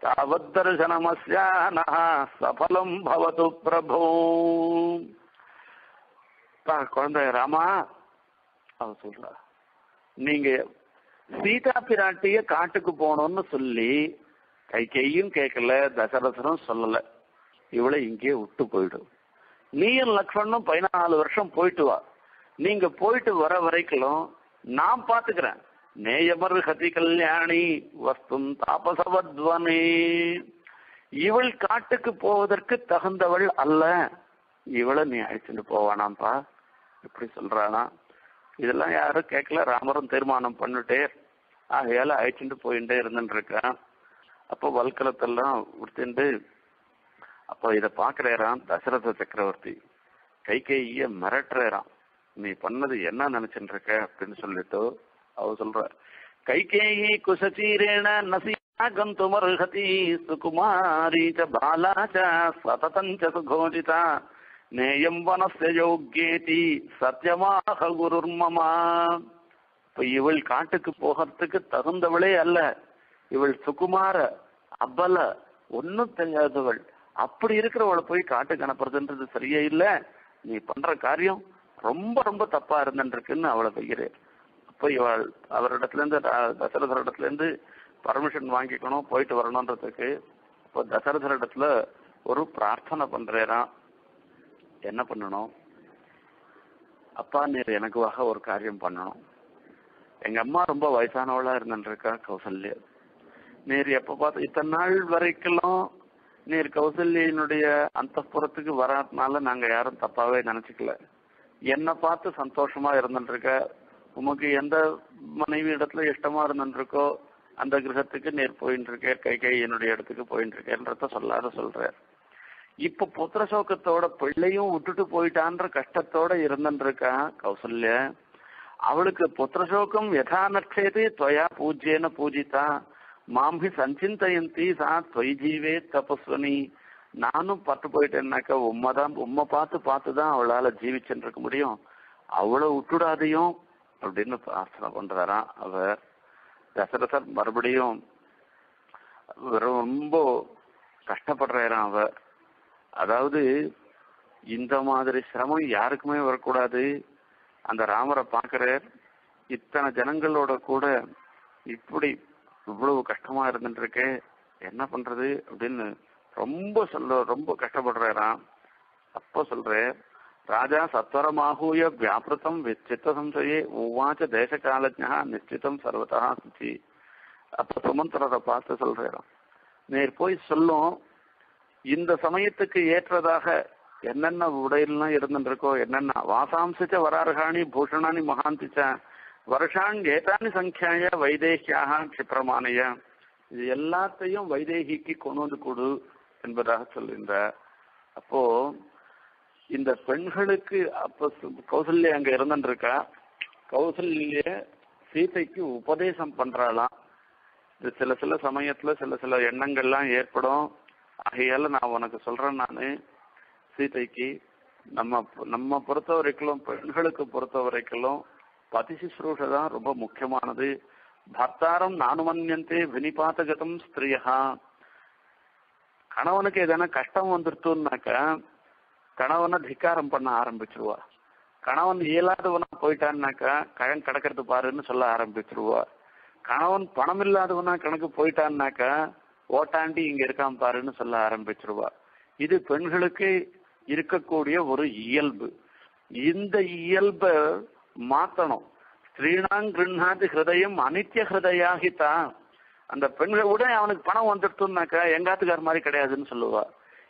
S1: தாவத் தர்சனமஸ்யானः சபலம் பவது பிரபோ. பா, குழந்தை ராமா அவ சொல்றா. நீங்க சீதா பிராட்டிய காட்டுக்கு போனோம்னு சொல்லி கை கையும் கேட்கல தசரதனும் சொல்லல. இவளை இங்கே விட்டு போயிடும். நீயும் லக்ஷ்மணும் பதினாலு வருஷம் போயிட்டு வா. நீங்க போயிட்டு வர வரைக்கும் நான் பாத்துக்கிறேன். நேயமர் ஹதி கல்யாணி வஸ்தும் தாபசவத்வனே. இவள் காட்டுக்கு போவதற்கு தகுந்தவள் அல்ல. இவளை நீ அழைச்சிட்டு போவானாம்ப்பா. இப்படி சொல்றானா. இதெல்லாம் யாரும் கேட்கல. ராமரும் தீர்மானம் பண்ணிட்டே ஆகையால அழைச்சிட்டு போயிட்டே இருந்துட்டு இருக்கான். அப்போ வல்கலத்தெல்லாம் உடுத்திண்டு அப்போ இத பாக்குறாராம் தசரத சக்கரவர்த்தி. கைகையை மிரட்டுறாராம் நீ பண்ணது என்ன நினைச்சுட்டு இருக்க அப்படின்னு சொல்லிட்டு அவ சொல்ற கைகேயி குசச்சீரேண நசியா கந்துமர்ஹதி சுகுமாரி ச பாலா ச சததம் ச சுகோஜிதா. நேயம் வனஸ்ய யோக்கியேதி சத்தியமாக குருர்மமா. இப்ப இவள் காட்டுக்கு போகிறதுக்கு தகுந்தவளே அல்ல. இவள் சுகுமார அபல ஒன்னும் தெரியாதவள். அப்படி இருக்கிறவளை போய் காட்டுக்கு அனுப்புறதுன்றது சரியே இல்லை. நீ பண்ற காரியம் ரொம்ப ரொம்ப தப்பா இருந்துருக்குன்னு அவளை பெய்கிறேன் அப்போ இவள் அவரிடத்துல இருந்து தசரதரிடத்துல இருந்து பர்மிஷன் வாங்கிக்கணும் போயிட்டு வரணுன்றதுக்கு இப்போ தசரதரிடத்துல ஒரு பிரார்த்தனை பண்றேராம் என்ன பண்ணணும்? அப்பா நீர் எனக்குவாக ஒரு காரியம் பண்ணணும். எங்க அம்மா ரொம்ப வயசானவளா இருந்துருக்கா கௌசல்யா. நீர் எப்ப பார்த்து இத்தனை நாள் வரைக்கும் நீர் கௌசல்யினுடைய அந்த வராதனால நாங்க யாரும் தப்பாவே நினைச்சுக்கல. என்னை பார்த்து சந்தோஷமா இருந்துருக்க உமக்கு எந்த மனைவி இடத்துல இஷ்டமா இருந்துருக்கோ அந்த கிரகத்துக்கு நீர் போயிட்டு இருக்க கை கை என்னுடைய இடத்துக்கு போயிட்டு இருக்கேன்றத சொல்லாத சொல்றார். இப்ப புத்திர சோகத்தோட பிள்ளையும் விட்டுட்டு போயிட்டான்ற கஷ்டத்தோட இருந்துருக்கா கௌசல்யா. அவளுக்கு புத்திரசோகம் யதா நட்சேது துவயா பூஜ்யேன மாம்பி சஞ்சிந்தயந்தி சா தொய் ஜீவே தபஸ்வனி. நானும் பட்டு போயிட்டேன்னாக்கா உம்மை தான் உம்மை பார்த்து பார்த்து தான் அவளால் ஜீவிச்சுட்டு இருக்க முடியும். அவளை விட்டுடாதையும் அப்படின்னு பிரார்த்தனை பண்றாராம் அவர். தசரசர் மறுபடியும் ரொம்ப கஷ்டப்படுறாராம் அவர். அதாவது இந்த மாதிரி சிரமம் யாருக்குமே வரக்கூடாது. அந்த ராமரை பார்க்கிறார். இத்தனை ஜனங்களோட கூட இப்படி இவ்வளவு கஷ்டமா இருந்துட்டு இருக்கு என்ன பண்றது அப்படின்னு ரொம்ப சொல்ல ரொம்ப கஷ்டப்படுறாராம். அப்ப சொல்றேன் ராஜா சத்வரமாகூய வியாபிருத்தம் சித்த சம்சயே உவாச்ச தேசகாலஜா நிச்சிதம் சர்வதா சுச்சி. அப்ப சுமந்திரரை பார்த்து சொல்றாராம். நேர் போய் சொல்லும். இந்த சமயத்துக்கு ஏற்றதாக என்னென்ன உடையெல்லாம் இருந்துட்டு இருக்கோ என்னென்ன வாசாம்சிச்ச வரார்காணி பூஷணானி மகாந்திச்ச வருஷான் சங்கியாய வைதேகியாக கஷிப்ரமானய இது எல்லாத்தையும் வைதேகிக்கு கொண்டு வந்து கொடு என்பதாக சொல்கின்றார் அப்போ இந்த பெண்களுக்கு அப்ப கௌசல்யா அங்க இருந்துருக்கா? கௌசல்ய சீதைக்கு உபதேசம் பண்றாளாம். இது சில சில சமயத்துல சில சில எண்ணங்கள்லாம் ஏற்படும். ஆகையால நான் உனக்கு சொல்றேன் நான். சீதைக்கு நம்ம நம்ம பொறுத்த வரைக்கும் பெண்களுக்கு பொறுத்த வரைக்கும் பதி சுশ্রூஷ தான் ரொம்ப முக்கியமானது. பர்த்தாரம் நானுமன்யந்தே வினிபாத்தகதம் ஸ்திரியா கணவனுக்கு எதனா கஷ்டம் வந்துருத்துனாக்கா கணவனை திக்காரம் பண்ண ஆரம்பிச்சிருவா. கணவன் இயலாதவனா போயிட்டான்னாக்கா கழன் கிடக்கிறது பாருன்னு சொல்ல ஆரம்பிச்சிருவா. கணவன் பணம் இல்லாதவனா கணக்கு போயிட்டான்னாக்கா ஓட்டாண்டி இங்க இருக்கான் பாருன்னு சொல்ல ஆரம்பிச்சிருவா. இது பெண்களுக்கு இருக்கக்கூடிய ஒரு இயல்பு. இந்த இயல்பை மாத்தணும். ஸ்ரீனாங் கிருண்ணாதி ஹிருதயம் அனித்திய ஹிருதயாகித்தான். அந்த பெண்களை விட அவனுக்கு பணம் வந்துடுத்துனாக்கா எங்காத்துக்கார மாதிரி கிடையாதுன்னு சொல்லுவா.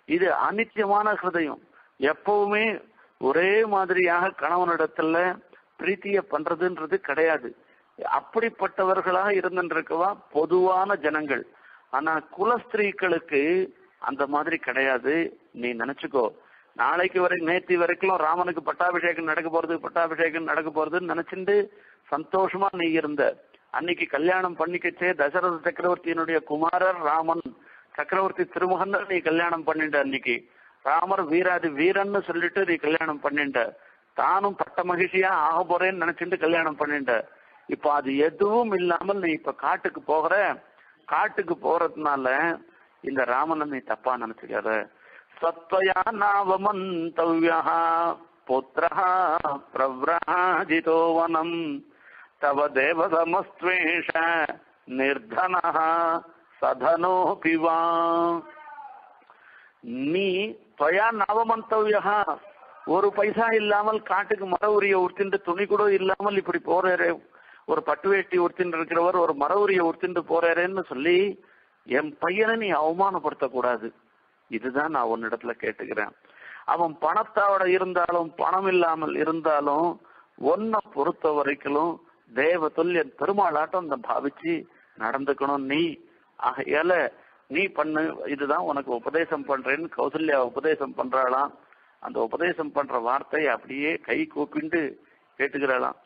S1: இது அனித்தியமான ஹிருதயம். எப்பவுமே ஒரே மாதிரியாக கணவனிடத்துல பிரீத்திய பண்றதுன்றது கிடையாது. அப்படிப்பட்டவர்களாக இருந்துருக்கவா? பொதுவான ஜனங்கள். ஆனா குலஸ்திரீக்களுக்கு அந்த மாதிரி கிடையாது. நீ நினைச்சுக்கோ. நாளைக்கு வரை நேத்தி வரைக்கும் ராமனுக்கு பட்டாபிஷேகம் நடக்க போறது பட்டாபிஷேகம் நடக்க போறதுன்னு நினைச்சுட்டு சந்தோஷமா நீ இருந்த. அன்னைக்கு கல்யாணம் பண்ணிக்கச்சே தசரத சக்கரவர்த்தியினுடைய குமாரர் ராமன் சக்கரவர்த்தி திருமுகன் நீ கல்யாணம் பண்ணிட்ட அன்னைக்கு. ராமர் வீராதி வீரன்னு சொல்லிட்டு நீ கல்யாணம் பண்ணிட்ட. தானும் பட்ட மகிழ்ச்சியா ஆக போறேன்னு நினைச்சிட்டு கல்யாணம் பண்ணிட்ட. இப்ப அது எதுவும் இல்லாமல் நீ இப்ப காட்டுக்கு போகிற. காட்டுக்கு போறதுனால இந்த ராமனை நீ தப்பா நினைச்சுக்காத. சத்வயா நாவமந்தவ்யா புத்திரா பிரவ்ராஜிதோ வனம் தவ தேவதமஸ்வேஷ நிர்தன சதனோபி வா நீ தொயா நவமந்தவ்யா ஒரு பைசா இல்லாமல் காட்டுக்கு மர உரிய உடுத்திண்டு துணி கூட இல்லாமல் இப்படி போறாரு ஒரு பட்டு வேட்டி உடுத்திண்டு இருக்கிறவர் ஒரு மர உரிய உடுத்திண்டு போறாருன்னு சொல்லி என் பையனை நீ அவமானப்படுத்த கூடாது இதுதான் நான் உன்னிடத்துல கேட்டுக்கிறேன். அவன் பணத்தோட இருந்தாலும் பணம் இல்லாமல் இருந்தாலும் ஒன்னை பொறுத்த வரைக்கும் தேவ தொல்லியன் பெருமாளாட்டம் இந்த பாவிச்சு நடந்துக்கணும் நீ. ஆகையால நீ பண்ணு இதுதான் உனக்கு உபதேசம் பண்றேன்னு கௌசல்யா உபதேசம் பண்றாளாம். அந்த உபதேசம் பண்ற வார்த்தை அப்படியே கை கூப்பிண்டு கேட்டுக்கிறாளாம்.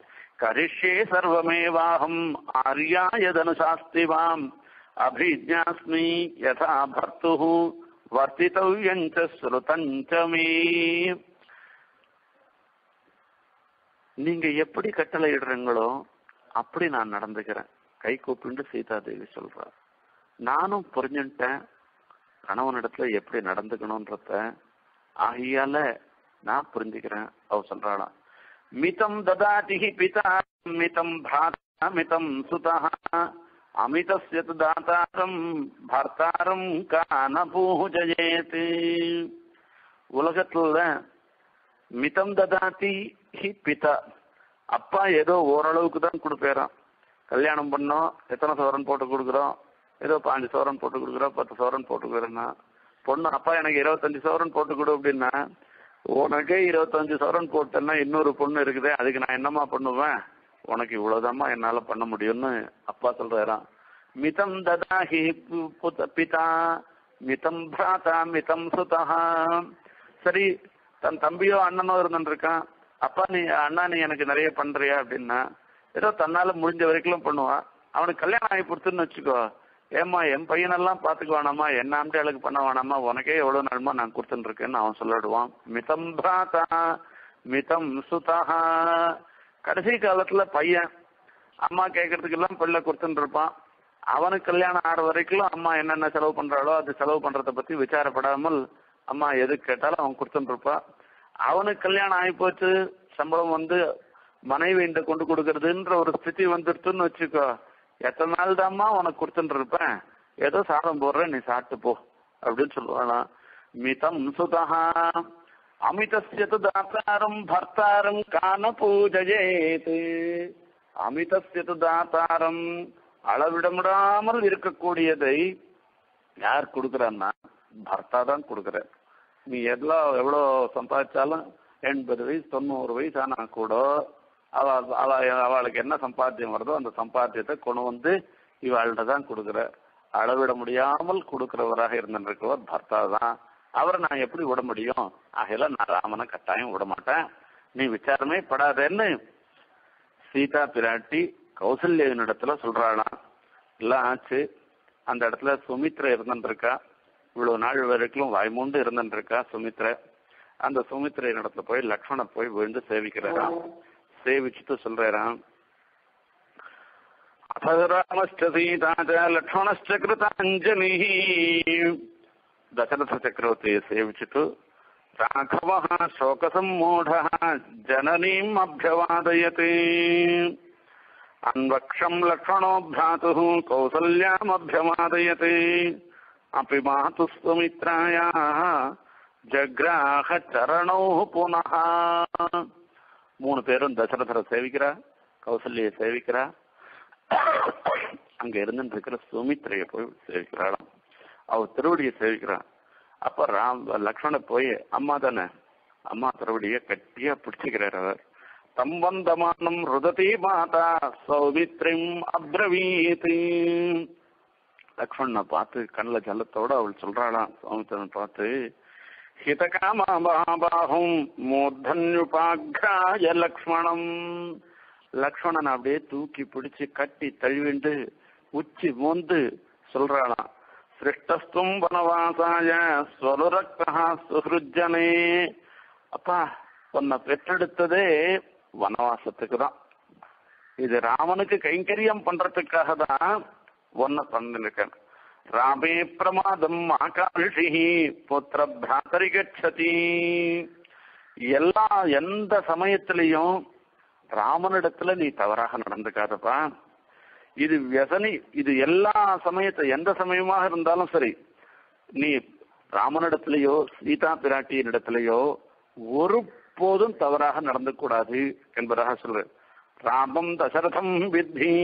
S1: கரிஷே சர்வமேவாகம் ஆர்யாயதனுசாஸ்திவாம். அபிஜாஸ்மி யதா பர்த்து வர்த்தித்தவ்யஞ்ச ஸ்ருதஞ்ச நீங்க எப்படி கட்டளை இடுறீங்களோ அப்படி நான் நடந்துக்கிறேன். கை கூப்பிண்டு சீதாதேவி சொல்றா. நானும் புரிஞ்சுட்டேன் கணவனிடத்துல எப்படி நடந்துக்கணும்ன்றத ஆகியால நான் புரிஞ்சுக்கிறேன். அவ சொல்றாளாம் மிதம் ததாதி பிதா மிதம் பிராதா மிதம் சுதா அமிதஸ்ய தாத்தாரம் பர்த்தாரம் கான பூஜயேத் உலகத்துல மிதம் ததாதி ஹி பிதா அப்பா ஏதோ ஓரளவுக்கு தான் கொடுப்பேறான் கல்யாணம் பண்ணோம் எத்தனை சவரன் போட்டு கொடுக்குறோம் ஏதோ பாஞ்சு சவரன் போட்டு கொடுக்குறோம் பத்து சவரன் போட்டு கொடுக்குறேன்னா பொண்ணு அப்பா எனக்கு இருபத்தஞ்சு சவரன் போட்டு கொடு அப்படின்னா உனக்கே இருபத்தஞ்சு சவரன் போட்டேன்னா இன்னொரு பொண்ணு இருக்குது அதுக்கு நான் என்னம்மா பண்ணுவேன்? உனக்கு இவ்வளவுதாம்மா என்னால பண்ண முடியும்னு அப்பா சொல்றாராம். மிதம் ததாஹி பிதா மிதம் பிராதா மிதம் சுதா. சரி தன் தம்பியோ அண்ணனோ இருந்துருக்கான். அப்பா நீ அண்ணா நீ எனக்கு நிறைய பண்றியா அப்படின்னா ஏதோ தன்னால முடிஞ்ச வரைக்கும் பண்ணுவான் அவனுக்கு கல்யாணம் ஆகி கொடுத்துன்னு வச்சுக்கோ. ஏமா என் பையனெல்லாம் பாத்துக்க வேணாமா என்ன ஆம்டையாளுக்கு பண்ண வேணாமா உனக்கே எவ்வளவு நாளுமா நான் கொடுத்துட்டு இருக்கேன்னு அவன் சொல்லிடுவான். மிதம் பிராதா மிதம் சுதா. கடைசி காலத்துல பையன் அம்மா கேட்கறதுக்கு எல்லாம் பிள்ளை கொடுத்துட்டு இருப்பான். அவனுக்கு கல்யாணம் ஆற வரைக்கும் அம்மா என்னென்ன செலவு பண்றாளோ அது செலவு பண்றத பத்தி விசாரப்படாமல் அம்மா எது கேட்டாலும் அவன் கொடுத்துட்டு இருப்பான். அவனுக்கு கல்யாணம் ஆகி போச்சு சம்பளம் வந்து மனைவி கொண்டு கொடுக்கறதுன்ற ஒரு ஸ்திதி வந்துருச்சுன்னு வச்சுக்கோ. எத்தனை நாள் தான்மா உனக்கு கொடுத்துட்டு இருப்பேன். ஏதோ சாதம் போடுற நீ சாப்பிட்டு போ அப்படின்னு சொல்லுவானா. மிதம் சுதா அமிதஸ்ய தாத்தாரம் பர்த்தாரம் காண பூஜையேத் அமிதஸ்ய தாத்தாரம் அளவிட இருக்கக்கூடியதை யார் கொடுக்கறான்னா பர்த்தா தான் கொடுக்குற. நீ எவ்வளோ எவ்வளோ சம்பாதிச்சாலும் எண்பது வயசு தொண்ணூறு வயசு ஆனால் கூட அவள் அவ அவளுக்கு என்ன சம்பாத்தியம் வருதோ அந்த சம்பாத்தியத்தை கொண்டு வந்து இவாள்கிட்ட தான் கொடுக்குற. அளவிட முடியாமல் கொடுக்குறவராக இருந்திருக்கவர் பர்த்தா தான். அவரை நான் எப்படி விட முடியும்? ஆகையில நான் ராமனை கட்டாயம் விட மாட்டேன். நீ விசாரமே படாதேன்னு சீதா பிராட்டி கௌசல்யின் இடத்துல சொல்றாளாம். எல்லாம் ஆச்சு. அந்த இடத்துல சுமித்ரா இருந்துருக்கா. இவ்வளவு நாள் வரைக்கும் வாய்மூண்டு இருந்துருக்கா சுமித்ரா. அந்த சுமித்ரையின் இடத்துல போய் லக்ஷ்மண போய் விழுந்து சேவிக்கிறாராம். சேவிச்சுட்டு சொல்றாராம். அபராமஸ்ட சீதாச்ச லக்ஷ்மணஸ்ட கிருதாஞ்சலி దశరథ చక్రవర్తి సేవించుతూ రాఘవ శోక శోకసమ్మూఢ జననీం అభ్యవాదయతే. అన్వక్షం లక్ష్మణో భ్రాతు కౌసల్యామభ్యవాదయతే అపి మాతు సుమిత్రాయా జగ్రాహ చరణ పునః. మూడు పేరు దశరథర సేవికరా కౌసల్య సేవికరా. அங்க இருந்துட்டு இருக்கிற சுமித்திரைய போய் சேவிக்கிறாளாம் அவ திருவடியை சேவிக்கிறான் அப்ப ராம் லக்ஷ்மண போய் அம்மா தானே? அம்மா திருவடிய கட்டியா பிடிச்சுக்கிறார் அவர். சம்பந்தமானம் ருததி மாதா சௌமித்ரிம் அப்ரவீதி. லக்ஷ்மணனை பார்த்து கண்ணில் ஜலத்தோட அவள் சொல்றாளாம் சௌமித்திரன் பார்த்து ஹிதகாமாபாகும் மூர்தன்யுபாக்ராய லக்ஷ்மணம். லக்ஷ்மணன் அப்படியே தூக்கி பிடிச்சு கட்டி தழுவிண்டு உச்சி மோந்து சொல்றாளாம். சிருஷ்டஸ்தும் வனவாசாய ஸ்வருரக்தா சுஹ்ருஜனே அப்பா உன்னை பெற்றெடுத்ததே வனவாசத்துக்கு தான். இது ராமனுக்கு கைங்கரியம் பண்றதுக்காக தான் ஒன்ன தந்திருக்கேன். ராமே பிரமாதம் ஆகாஷி புத்திர பிராத்தரி கச்சதி எல்லா எந்த சமயத்திலையும் ராமனிடத்துல நீ தவறாக நடந்துக்காதப்பா. இது வியசனி இது எல்லா சமயத்தை எந்த சமயமாக இருந்தாலும் சரி நீ ராமனிடத்திலேயோ சீதா பிராட்டியினிடத்திலேயோ ஒரு போதும் தவறாக நடந்து கூடாது என்பதாக சொல்லு ராமம் தசரதம் வித்தி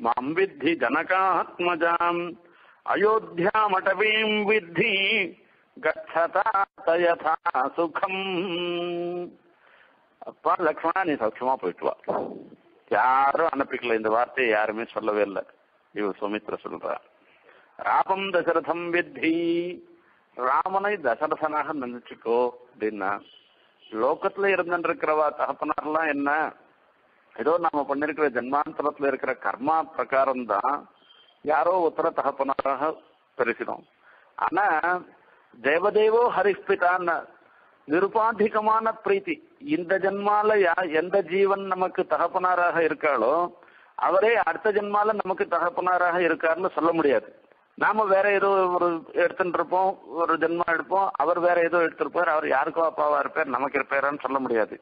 S1: மாம் வித்தி ஜனகாத்மஜாம் அயோத்தியாமடவீம் வித்தி கச்சதா தயதா சுகம். அப்பா லக்ஷ்மணா நீ சௌக்கியமா போயிட்டு வா. யாரும் அனுப்பிக்கல. இந்த வார்த்தையை யாருமே சொல்லவே இல்லை. இவ சுமித்ர சொல்றா. ராமம் தசரதம் வித்தி. ராமனை தசரதனாக நினைச்சுக்கோ அப்படின்னா லோகத்துல இருந்துருக்கிறவா தகப்பனார்லாம் என்ன? ஏதோ நாம பண்ணிருக்கிற ஜென்மாந்தரத்துல இருக்கிற கர்மா பிரகாரம் தான் யாரோ உத்தர தகப்பனாராக பெருசிடும் ஆனா தேவதேவோ ஹரிஸ்பிதான்னு நிருபாதிகமான பிரீத்தி. இந்த ஜென்மால யா எந்த ஜீவன் நமக்கு தகப்பனாராக இருக்காளோ அவரே அடுத்த ஜென்மால நமக்கு தகப்பனாராக இருக்காருன்னு சொல்ல முடியாது. நாம வேற ஏதோ ஒரு எடுத்துட்டு இருப்போம் ஒரு ஜென்மா எடுப்போம் அவர் வேற ஏதோ எடுத்திருப்பார் அவர் யாருக்கோ அப்பாவா இருப்பார் நமக்கு இருப்பாரான்னு சொல்ல முடியாது.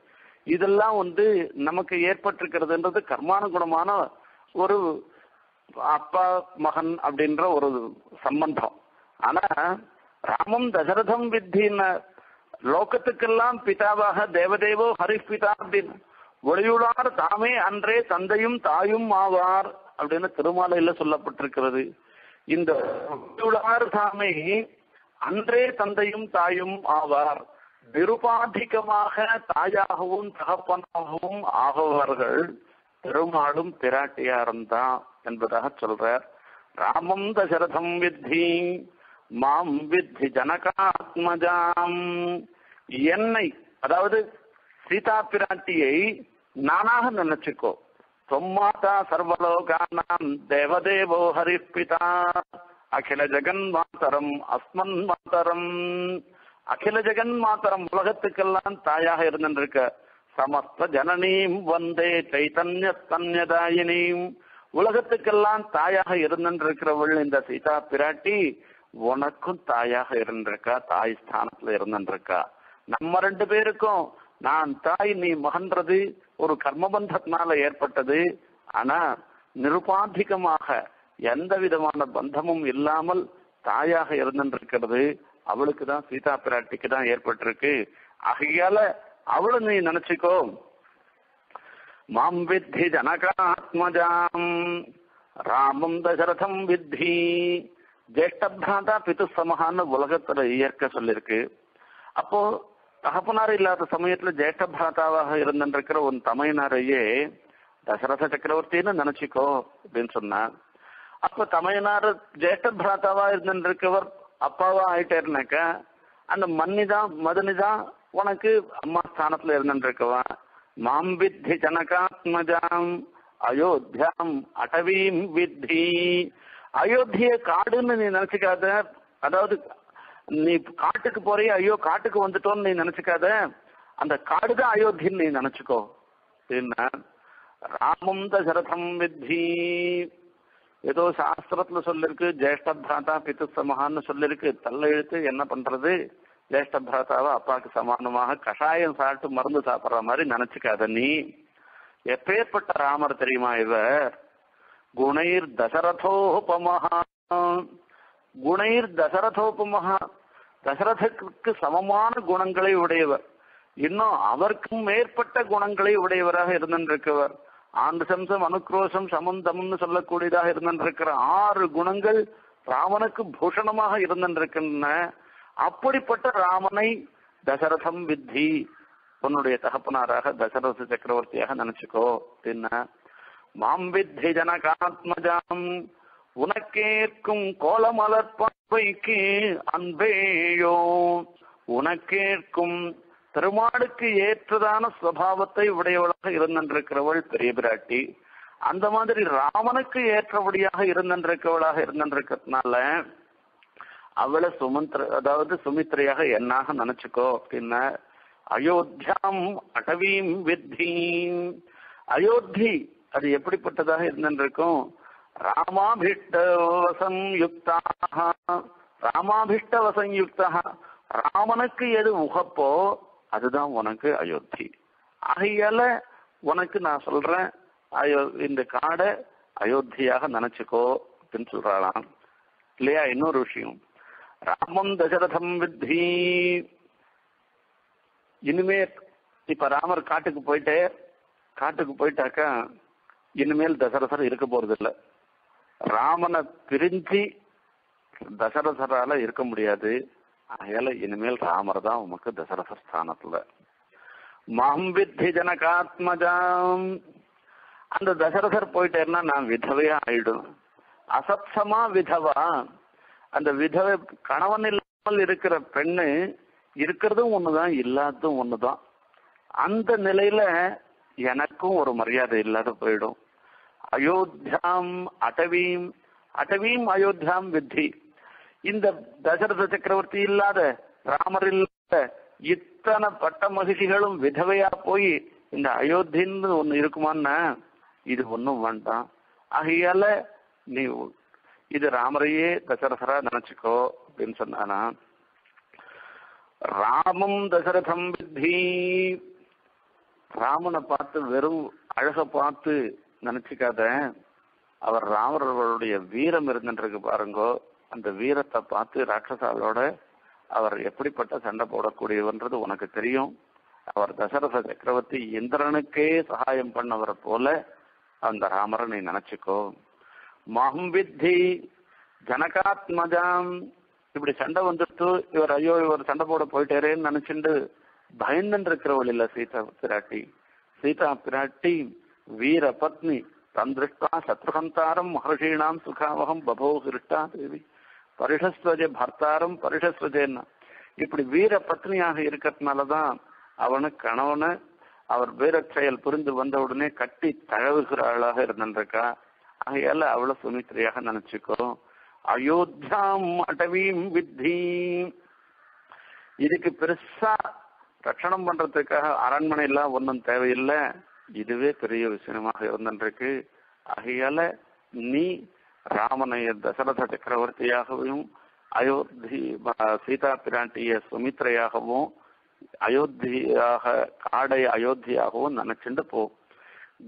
S1: இதெல்லாம் வந்து நமக்கு ஏற்பட்டிருக்கிறதுன்றது கர்மானுகுணமான ஒரு அப்பா மகன் அப்படின்ற ஒரு சம்பந்தம். ஆனா ராமம் தசரதம் வித்தின்னு லோகத்துக்கெல்லாம் பிதாவாக தேவதேவோ ஹரிபிதா அப்படின்னு ஒளியுளார் தாமே அன்றே தந்தையும் தாயும் ஆவார் அப்படின்னு திருமாலையில சொல்லப்பட்டிருக்கிறது. இந்த ஒளியுளார் தாமே அன்றே தந்தையும் தாயும் ஆவார். நிருபாதிகமாக தாயாகவும் தகப்பனாகவும் ஆகவர்கள் பெருமாளும் பிராட்டியாரும் தான் என்பதாக சொல்றார். ராமம் தசரதம் வித்தி மாம் வித்தி ஜனகாத்மஜாம். என்னை அதாவது சீதா பிராட்டியை நானாக நினைச்சுக்கோ. தொம்மாதா சர்வலோகானாம் தேவதேவோ ஹரிப்பிதா. அகில ஜெகன் மாத்தரம் அஸ்மன் மாத்தரம். அகில ஜெகன் மாத்தரம் உலகத்துக்கெல்லாம் தாயாக இருந்திருக்க. சமஸ்த ஜனனீம் வந்தே சைத்தன்ய தன்யதாயினியும் உலகத்துக்கெல்லாம் தாயாக இருந்திருக்கிறவள் இந்த சீதா பிராட்டி. உனக்கும் தாயாக இருந்திருக்கா தாய் ஸ்தானத்துல இருந்திருக்கா நம்ம ரெண்டு பேருக்கும் நான் தாய் நீ மகன்றது ஒரு கர்மபந்தத்தினால ஏற்பட்டது. ஆனா நிருபாதிகமாக எந்த விதமான பந்தமும் இல்லாமல் தாயாக இருந்திருக்கிறது. அவளுக்கு தான் சீதா பிராட்டிக்கு தான் ஏற்பட்டிருக்கு. ஆகையால அவளை நீ நினைச்சுக்கோ. மாம் வித்தி ஜனகாத்மஜாம் ராமம் தசரதம் வித்தி. ஜேஷ்டபிராதா பித்து சமஹான்னு உலகத்துல இயற்கை சொல்லிருக்கு. அப்போ தகப்பனார் இல்லாத சமயத்துல ஜேஷ்ட பிராதாவாக இருந்திருக்கிற உன் தமையனாரையே தசரத சக்கரவர்த்தின்னு நினைச்சிக்கோ அப்படின்னு சொன்னா. அப்ப தமையனார் ஜேஷ்ட பிராதாவா இருந்திருக்கவர் அப்பாவா ஆயிட்டேருனாக்க அந்த மன்னிதான் மதுனிதான் உனக்கு அம்மா ஸ்தானத்துல இருந்திருக்கவா? மாம்பித்தி ஜனகாத்மஜாம் அயோத்தியாம் அடவீம் வித்தி. அயோத்திய காடுன்னு நீ நினைச்சுக்காத. அதாவது நீ காட்டுக்கு போறிய ஐயோ காட்டுக்கு வந்துட்டோம்னு நீ நினைச்சுக்காத. அந்த காடு தான் அயோத்தின்னு நீ நினைச்சுக்கோ. அப்படின்னா ராமம் தசரதம் வித்தி. ஏதோ சாஸ்திரத்துல சொல்லிருக்கு ஜேஷ்ட பிராதா பித்து சமகான்னு சொல்லிருக்கு. தள்ள எழுத்து என்ன பண்றது? ஜேஷ்ட பிராதாவை அப்பாவுக்கு சமானமாக கஷாயம் சாப்பிட்டு மருந்து சாப்பிடுற மாதிரி நினைச்சுக்காத நீ. எப்பேற்பட்ட ராமர் தெரியுமா இவர்? குணைர் தசரதோபமஹா குணைர் தசரதோபமஹா தசரதற்கு சமமான குணங்களை உடையவர். இன்னும் அவருக்கும் மேற்பட்ட குணங்களை உடையவராக இருந்திருக்கவர் ஆண்டு சம்சம் அனுக்ரோஷம் சமந்தம்னு சொல்லக்கூடியதாக இருந்திருக்கிற ஆறு குணங்கள் ராமனுக்கு பூஷணமாக இருந்திருக்கின்றன. அப்படிப்பட்ட ராமனை தசரதம் வித்தி. உன்னுடைய தகப்பனாராக தசரத சக்கரவர்த்தியாக நினைச்சுக்கோ. அப்படின்னா மாம் வித்தி ஜனகாத்மஜாம். உனக்கேற்கும் கோலமலர் பார்வைக்கு அன்பேயோ. உனக்கேற்கும் பெருமாளுக்கு ஏற்றதான சுவாவத்தை உடையவளாக இருந்திருக்கிறவள் பெரிய பிராட்டி. அந்த மாதிரி ராமனுக்கு ஏற்றபடியாக இருந்திருக்கவளாக இருந்திருக்கிறதுனால அவளை சுமந்திர அதாவது சுமித்ரையாக என்னாக நினைச்சுக்கோ அப்படின்னா அயோத்தியாம் அடவீம் வித்தீம். அயோத்தி அது எப்படிப்பட்டதாக இருந்திருக்கும்? ராமாபிஷ்ட வசம்யுக்தா ராமாபிஷ்ட வசம்யுக்தா ராமனுக்கு எது உகப்போ அதுதான் உனக்கு அயோத்தி. ஆகையால உனக்கு நான் சொல்றேன் அயோ இந்த காடை அயோத்தியாக நினைச்சுக்கோ அப்படின்னு சொல்றாளாம். இல்லையா? இன்னொரு விஷயம். ராமம் தசரதம் வித்தி. இனிமே இப்ப ராமர் காட்டுக்கு போயிட்டே காட்டுக்கு போயிட்டாக்கா இனிமேல் தசரசர் இருக்க போறது இல்லை ராமனை பிரிஞ்சு தசரசரால இருக்க முடியாது. ஆகையால இனிமேல் ராமர் தான் உமக்கு தசரசர் ஸ்தானத்துல. மாம்பித்தி ஜனகாத்மஜாம். அந்த தசரதர் போயிட்டேன்னா நான் விதவையா ஆயிடும். அசப்சமா விதவா? அந்த விதவை கணவன் இல்லாமல் இருக்கிற பெண்ணு இருக்கிறதும் ஒண்ணுதான் இல்லாததும் ஒண்ணுதான். அந்த நிலையில எனக்கும் ஒரு மரியாதை இல்லாத போயிடும். அயோத்தியாம் அடவீம் அடவீம் அயோத்தியாம் வித்தி. இந்த தசரத சக்கரவர்த்தி இல்லாத ராமர் இல்லாத இத்தனை பட்ட மகிழ்ச்சிகளும் விதவையா போய் இந்த அயோத்தின்னு ஒண்ணு இருக்குமான்னா இது ஒண்ணும் வேண்டாம். ஆகையால நீ இது ராமரையே தசரதரா நினைச்சுக்கோ அப்படின்னு சொன்னானா ராமம் தசரதம் வித்தி ராமனை பார்த்து வெறும் அழக பார்த்து நினைச்சுக்காத. அவர் ராமர்களுடைய வீரம் இருந்துருக்கு பாருங்கோ. அந்த வீரத்தை பார்த்து ராட்சசாலோட அவர் எப்படிப்பட்ட சண்டை போடக்கூடியவன்றது உனக்கு தெரியும். அவர் தசரத சக்கரவர்த்தி இந்திரனுக்கே சகாயம் பண்ணவரை போல அந்த ராமரை நீ நினைச்சுக்கோ. மகம் வித்தி ஜனகாத்மஜாம். இப்படி சண்டை வந்துட்டு இவர் ஐயோ இவர் சண்டை போட போயிட்டாரேன்னு நினைச்சுண்டு பயந்துட்டு இல்ல சீதா பிராட்டி. சீதா பிராட்டி வீர பத்னி தந்திருஷ்டா சத்ருகந்தாரம் மகர்ஷீணாம் சுகாவகம் பபோ கிருஷ்டா தேவி. பரிஷஸ்வஜே பர்த்தாரம் பரிஷஸ்வஜேன்னா. இப்படி வீர பத்னியாக இருக்கிறதுனாலதான் அவனு கணவனை அவர் வீர செயல் புரிந்து வந்த உடனே கட்டி தழவுகிறாளாக இருந்திருக்கா. ஆகையால அவளை சுமித்ரியாக நினைச்சுக்கோ. அயோத்தியாம் அடவீம் வித்தி இதுக்கு பெருசா ரட்சணம் பண்றதுக்காக அரண்மனை எல்லாம் ஒன்றும் தேவையில்லை. இதுவே பெரிய விஷயமாக இருந்திருக்கு ஆகையால நீ ராமனை தசரத சக்கரவர்த்தியாகவும் அயோத்தி சீதா பிராட்டிய சுமித்ரையாகவும் அயோத்தியாக காடை அயோத்தியாகவும் நினைச்சுட்டு போ.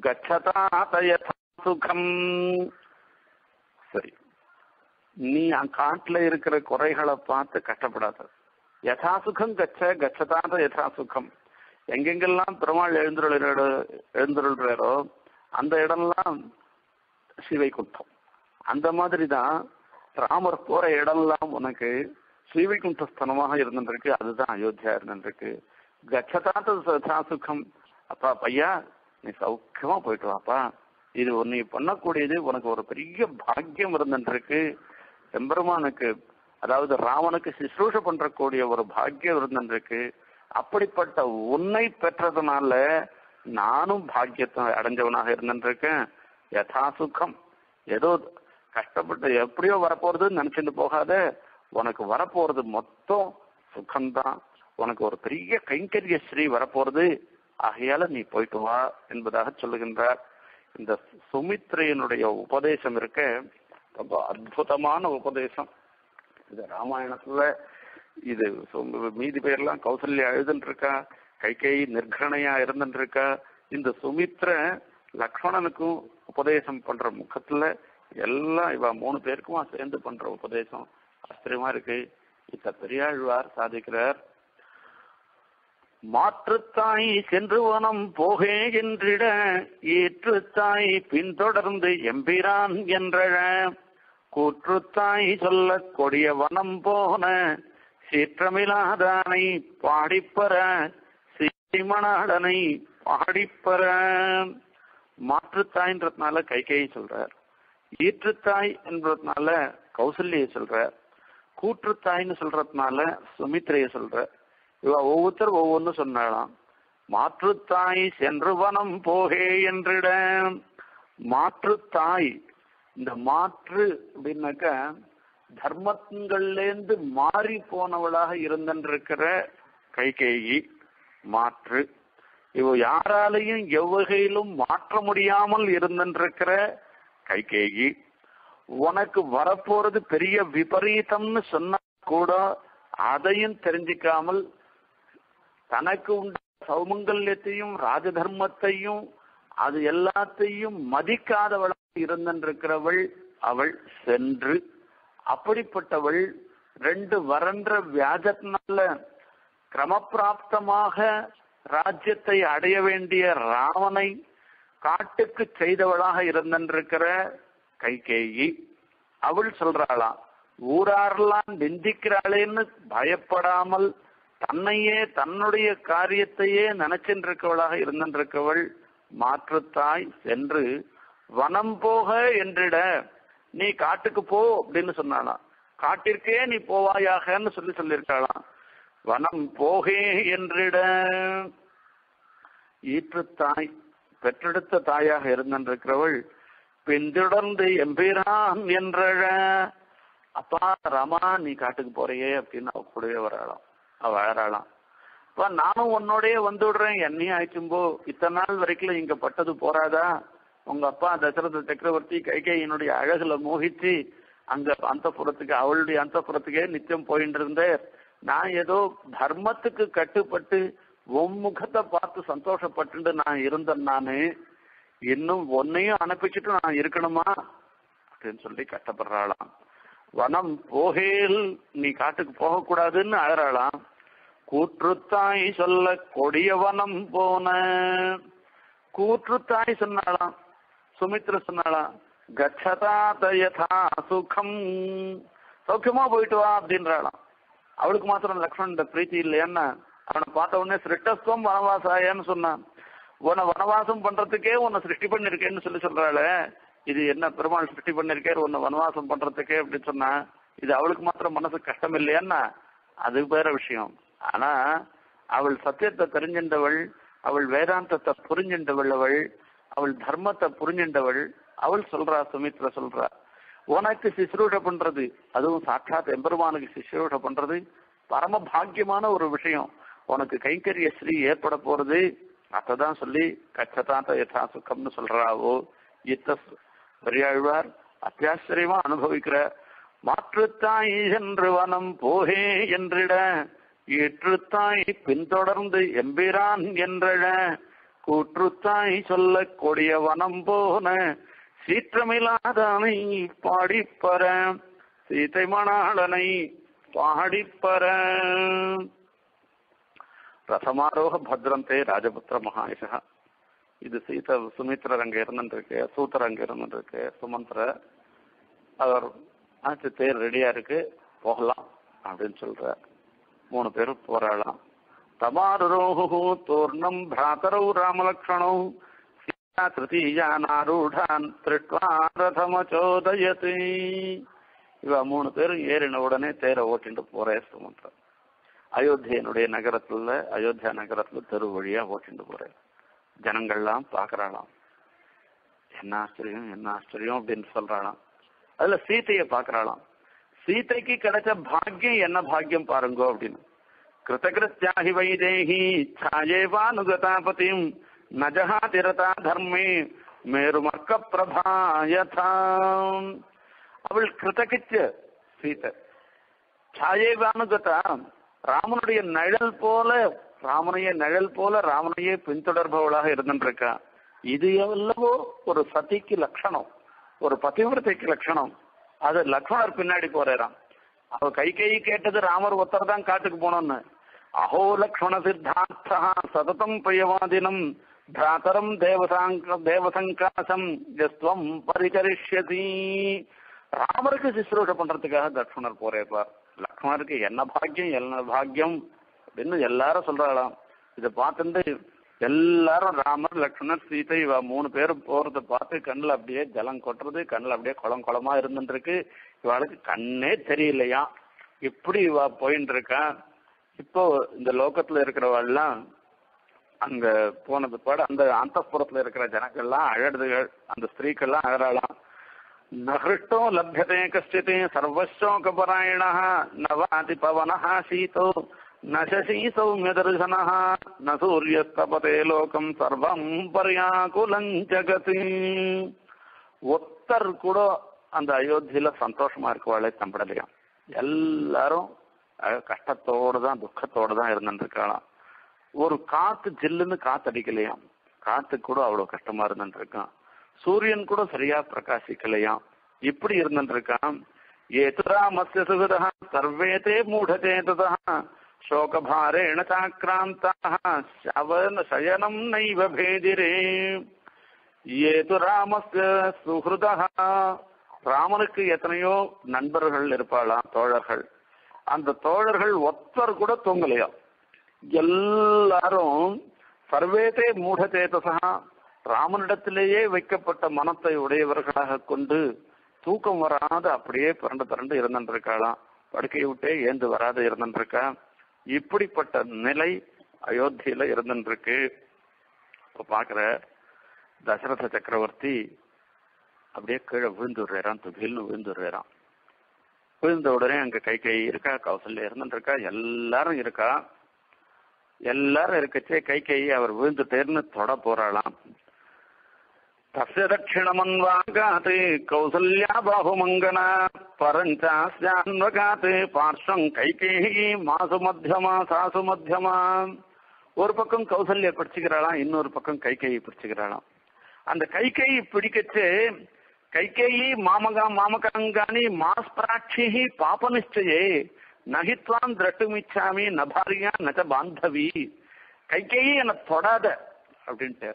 S1: கச்சதா சுகம் சரி. நீ காட்டுல இருக்கிற குறைகளை பார்த்து கஷ்டப்படாத. யதாசுகம் கச்ச கச்சதாத யதாசுகம் எங்கெங்கெல்லாம் பெருமாள் எழுந்துருள் எழுந்துருள்றாரோ அந்த இடம்லாம் சிவை குண்டம் அந்த மாதிரி தான் ராமர் போற இடம்லாம் உனக்கு ஸ்ரீவைகுண்ட ஸ்தனமாக இருந்துருக்கு அதுதான் அயோத்தியா இருந்துருக்கு கச்சதாத சுகம் அப்பா பையா நீ சௌக்கியமா போயிட்டு வாப்பா இது நீ பண்ணக்கூடியது உனக்கு ஒரு பெரிய பாக்கியம் இருந்துருக்கு எம்பெருமானுக்கு அதாவது ராவனுக்கு சிசுரூஷ பண்றக்கூடிய ஒரு பாக்கியம் இருந்திருக்கு அப்படிப்பட்ட உன்னை பெற்றதுனால நானும் பாக்கியத்தை அடைஞ்சவனாக இருந்திருக்கேன். யதா சுகம். ஏதோ கஷ்டப்பட்டு எப்படியோ வரப்போறதுன்னு நினைச்சிட்டு போகாத. உனக்கு வரப்போறது மொத்தம் சுகம்தான். உனக்கு ஒரு பெரிய கைங்கரிய ஸ்ரீ வரப்போறது. ஆகையால நீ போயிட்டு வா என்பதாக சொல்லுகின்றார். இந்த சுமித்ரையனுடைய உபதேசம் இருக்க ரொம்ப அற்புதமான உபதேசம். இது ராமாயணத்துல இது மீதி பேர்லாம் கௌசல்யா எழுதுன்னு இருக்கா கைகை நிர்கணையா இருந்துட்டு இருக்கா இந்த சுமித்ர லக்ஷ்மணனுக்கும் உபதேசம் பண்ற முகத்துல எல்லாம் இவ மூணு பேருக்கும் சேர்ந்து பண்ற உபதேசம். ஆச்சரியமா இருக்கு. இத்த பெரியாழ்வார் சாதிக்கிறார். மாற்றுத்தாய் சென்று வனம் போகே என்றிட ஏற்றுத்தாய் பின்தொடர்ந்து எம்பிரான் என்றழ கூற்றுத்தாய் சொல்ல கொடிய வனம் போன சீற்றமிலாதானை பாடிப்பற சீமனாடனை பாடிப்பற. மாற்றுத்தாய்ன்றதுனால கைகையை சொல்றார். ஈற்றுத்தாய் என்றதுனால கௌசல்யை சொல்றார். கூற்றுத்தாய்ன்னு சொல்றதுனால சுமித்ரைய சொல்ற இவ ஒவ்வொருத்தர் ஒவ்வொன்னு சொன்னாலாம். மாற்றுத்தாய் சென்று வனம் போகே என்றிட மாற்றுத்தாய் இந்த மாற்று அப்படின்னாக்க தர்மங்கள்லேருந்து மாறி போனவளாக இருந்திருக்கிற கைகேயி மாற்று. இவ யாராலையும் எவ்வகையிலும் மாற்ற முடியாமல் இருந்திருக்கிற கைகேயி. உனக்கு வரப்போறது பெரிய விபரீதம்னு சொன்னா கூட அதையும் தெரிஞ்சுக்காமல் தனக்கு உண்ட சௌமங்கல்யத்தையும் ராஜதர்மத்தையும் அது எல்லாத்தையும் மதிக்காதவளாக இருந்திருக்கிறவள் அவள் சென்று அப்படிப்பட்டவள் ரெண்டு வறண்ட வியாஜத்தினால கிரமப்பிராப்தமாக ராஜ்யத்தை அடைய வேண்டிய ராவனை காட்டுக்கு செய்தவளாக இருந்திருக்கிற கைகேயி. அவள் சொல்றாளாம் ஊராரெல்லாம் நிந்திக்கிறாளேன்னு பயப்படாமல் தன்னையே தன்னுடைய காரியத்தையே நினைச்சின்றிருக்கவளாக இருந்திருக்கவள் மாற்றுத்தாய் சென்று வனம் போக என்றிட நீ காட்டுக்கு போ அப்படின்னு சொன்னாலாம் காட்டிற்கே நீ போவாயாகன்னு சொல்லி சொல்லியிருக்காளாம். வனம் போகே என்றிட. ஈற்று தாய் பெற்றெடுத்த தாயாக இருந்திருக்கிறவள் பின்தொடர்ந்து எம்பிரான் என்றழ. அப்பா ராமா நீ காட்டுக்கு போறியே அப்படின்னு அவ கூடவே வராளாம். அவ அழறாளாம். அப்பா நானும் உன்னோடய வந்து விடுறேன். என்னையும் ஆயிடுச்சும்போ இத்தனை நாள் வரைக்கும் இங்க பட்டது போறாதா? உங்க அப்பா தசரத சக்கரவர்த்தி கைகையினுடைய அழகுல மோகிச்சு அங்க அந்த புறத்துக்கு அவளுடைய அந்த புறத்துக்கே நித்தியம் போயிட்டு இருந்தேன் நான் ஏதோ தர்மத்துக்கு கட்டுப்பட்டு உன் முகத்தை பார்த்து சந்தோஷப்பட்டு நான் இருந்தேன் நானு. இன்னும் ஒன்னையும் அனுப்பிச்சுட்டு நான் இருக்கணுமா? அப்படின்னு சொல்லி கஷ்டப்படுறாளாம். வனம் போகேல் நீ காட்டுக்கு போகக்கூடாதுன்னு அழறாளாம். கூற்றுத்தாய் சொல்ல கொடிய வனம் போன. கூற்றுத்தாய் சொன்னாலாம் சுமித்ர சொன்னாலாம் கச்சதா தயதா சுகம் சௌக்கியமா போயிட்டு வா அப்படின்றாளாம் அவளுக்கு மாத்திரம் லக்ஷ்மணன் பிரீத்தி இல்லையான்னு அவனை பார்த்த உடனே சிருஷ்டஸ்துவம் வனவாசாயன்னு சொன்னான் உன்னை வனவாசம் பண்றதுக்கே உன்னை சிருஷ்டி பண்ணிருக்கேன்னு சொல்லி சொல்றாளே இது என்ன பெருமாள் சிருஷ்டி பண்ணிருக்கே உன்னை வனவாசம் பண்றதுக்கே அப்படின்னு சொன்னா இது அவளுக்கு மாத்திரம் மனசு கஷ்டம் இல்லையான்னா அது வேற விஷயம் ஆனா அவள் சத்தியத்தை தெரிஞ்சின்றவள் அவள் வேதாந்தத்தை புரிஞ்சின்றவள் அவள் அவள் தர்மத்தை புரிஞ்சின்றவள் அவள் சொல்றா சுமித்ரா சொல்றா. உனக்கு சிசுரூட பண்றது அதுவும் சாட்சாத் எம்பெருமானுக்கு சிசுரூட பண்றது பரம பாக்கியமான ஒரு விஷயம். உனக்கு கைங்கரிய ஸ்ரீ ஏற்பட போறது அதான் சொல்லி கச்சதாந்த யதா சுகம்னு சொல்றாவோ. இத்த பெரியாழ்வார் அத்தியாச்சரியமா அனுபவிக்கிற மாற்றுத்தாய் என்று வனம் போகே என்றிட ஏற்றுத்தாய் பின்தொடர்ந்து எம்பிரான் என்றழ கூற்றுத்தாய் சொல்ல கொடிய வனம் போன சீற்றமில்லாதனை பாடிப்பற சீதை மணாளனை பாடிப்பற ரசமாரோக பத்ரந்தே ராஜபுத்திர மகாயசா. இது சீத சுமித்ரர் அங்க இருந்துருக்கு சூத்தர் அங்க இருந்துருக்கு சுமந்திர. அவர் ஆச்சு தேர் ரெடியா இருக்கு போகலாம் அப்படின்னு சொல்ற மூணு பேரும் போராடலாம். தமாரோஹு தோர்ணம் பிராதரவு ராமலக்ஷணௌ சீதா திருத்தீயானாரூடான் திருட்வா ரதமச்சோதயதி இவ மூணு பேரும் ஏறின உடனே தேரை ஓட்டிட்டு போறே சுமந்திர அயோத்தியனுடைய நகரத்துல அயோத்தியா நகரத்துல தெரு வழியா ஓட்டிட்டு போறேன் ஜனங்கள்லாம் பாக்குறாளாம் என்ன ஆச்சரியம் என்ன ஆச்சரியம் அப்படின்னு சொல்றாளாம் அதுல சீத்தைய பாக்குறாளாம் சீதைக்கு கிடைச்ச பாக்கியம் என்ன பாக்கியம் பாருங்கோ அப்படின்னு. கிருத்தகிருத்தியாகி வைதேகி சாயேவானுகதாபதிம் நஜகா திரதா தர்மே மேருமர்க்க பிரபாயதாம் அவள் கிருத்தகிச்ச சீதை சாயேவானுகதா ராமனுடைய நிழல் போல ராமனையே நிழல் போல ராமனையே பின்தொடர்பவளாக இருந்துருக்கா? இது எவ்வளவோ ஒரு சதிக்கு லட்சணம் ஒரு பதிவிரத்தைக்கு லட்சணம். அது லக்ஷ்மணர் பின்னாடி போறாராம் அவ கை கை கேட்டது ராமர் ஒருத்தர் தான் காட்டுக்கு போனோம்னு அஹோ லக்ஷ்மண சித்தார்த்தா சததம் பிரியவாதினம் பிராதரம் தேவசங்காசம் ஜஸ்துவம் பரிகரிஷ்யதி ராமருக்கு சிசுரூஷ பண்றதுக்காக லக்ஷ்மணர் போறேப்பார். லக்ஷ்மணருக்கு என்ன பாக்கியம் என்ன பாக்கியம் அப்படின்னு எல்லாரும் சொல்றாளாம். இதை பார்த்துட்டு எல்லாரும் ராமர் லக்ஷ்மணர் சீதை இவ மூணு பேரும் போறத பார்த்து கண்ணில் அப்படியே ஜலம் கொட்டுறது கண்ணில் அப்படியே குளம் குளமா இருந்துட்டு இருக்கு. இவளுக்கு கண்ணே தெரியலையா? இப்படி இவ போயின்னு இருக்கான் இப்போ இந்த லோகத்துல இருக்கிறவெல்லாம் அங்க போனது பாடு அந்த அந்தப்புறத்துல இருக்கிற ஜனங்கள்லாம் அழடுதுகள் அந்த ஸ்திரீக்கெல்லாம் அழறாளாம் நகிருஷ்டோ லபியதே கஷ்டித் சர்வசோகபராயண நவாதி பவன சீதோ ந சசி சௌமிய ந சூரியஸ்தபதே லோகம் சர்வம் பர்யாகுலம் ஜகதி. ஒத்தர் கூட அந்த அயோத்தியில சந்தோஷமா இருக்கவாளே தம்படலையாம். எல்லாரும் கஷ்டத்தோடு தான் துக்கத்தோடு தான் இருந்துட்டு ஒரு காத்து ஜில்லுன்னு காத்து அடிக்கலையாம். காத்து கூட அவ்வளவு கஷ்டமா இருந்துட்டு இருக்கான் சூரியன் கூட சரியா பிரகாசிக்கலையாம். இப்படி இருந்துட்டு இருக்கான் ஏதுராமஸ்ய சுகிதா சர்வேதே மூடச்சேததா சோகபாரேண சாக்கிராந்தா சவன சயனம் நைவ பேதிரே. ஏது ராமஸ்ய சுகிருதா ராமனுக்கு எத்தனையோ நண்பர்கள் இருப்பாளாம் தோழர்கள். அந்த தோழர்கள் ஒத்தர் கூட தூங்கலையா. எல்லாரும் சர்வேதே மூடதேதசா ராமனிடத்திலேயே வைக்கப்பட்ட மனத்தை உடையவர்களாக கொண்டு தூக்கம் வராத அப்படியே பிறண்டு பிறண்டு இருந்துருக்காளாம் படுக்கையை விட்டே ஏந்து வராது இருந்துருக்கா. இப்படிப்பட்ட நிலை அயோத்தியில இருந்துருக்கு இப்ப பாக்குற தசரத சக்கரவர்த்தி அப்படியே கீழே விழுந்துடுறான் துகில்னு விழுந்துடுறான் விழுந்த உடனே அங்க கை கை இருக்கா? கௌசல்யா இருந்துட்டு இருக்கா? எல்லாரும் இருக்கா? எல்லாரும் இருக்கச்சே கை கை அவர் விழுந்துட்டேர்னு தொட போறாளாம். தஸ்ய தட்சிணமன்வாகாத் கௌசல்யா பாகுமங்கனா பரஞ்சாஸ்யான்வகாத் பார்ஷம் கைகேயி மாசு மத்தியமா சாசு மத்தியமா ஒரு பக்கம் கௌசல்யா பிடிச்சுக்கிறாளாம் இன்னொரு பக்கம் கைகேயி பிடிச்சுக்கிறாளாம். அந்த கைகேயி பிடிக்கச்சு கைகேயி மாமகா மாமகாங்கானி மாஸ்பராட்சி பாப நிச்சயே நகித்வான் திரட்டுமிச்சாமி நபாரியா நச்ச பாந்தவி கைகேயி என்னை தொடாத அப்படின்ட்டு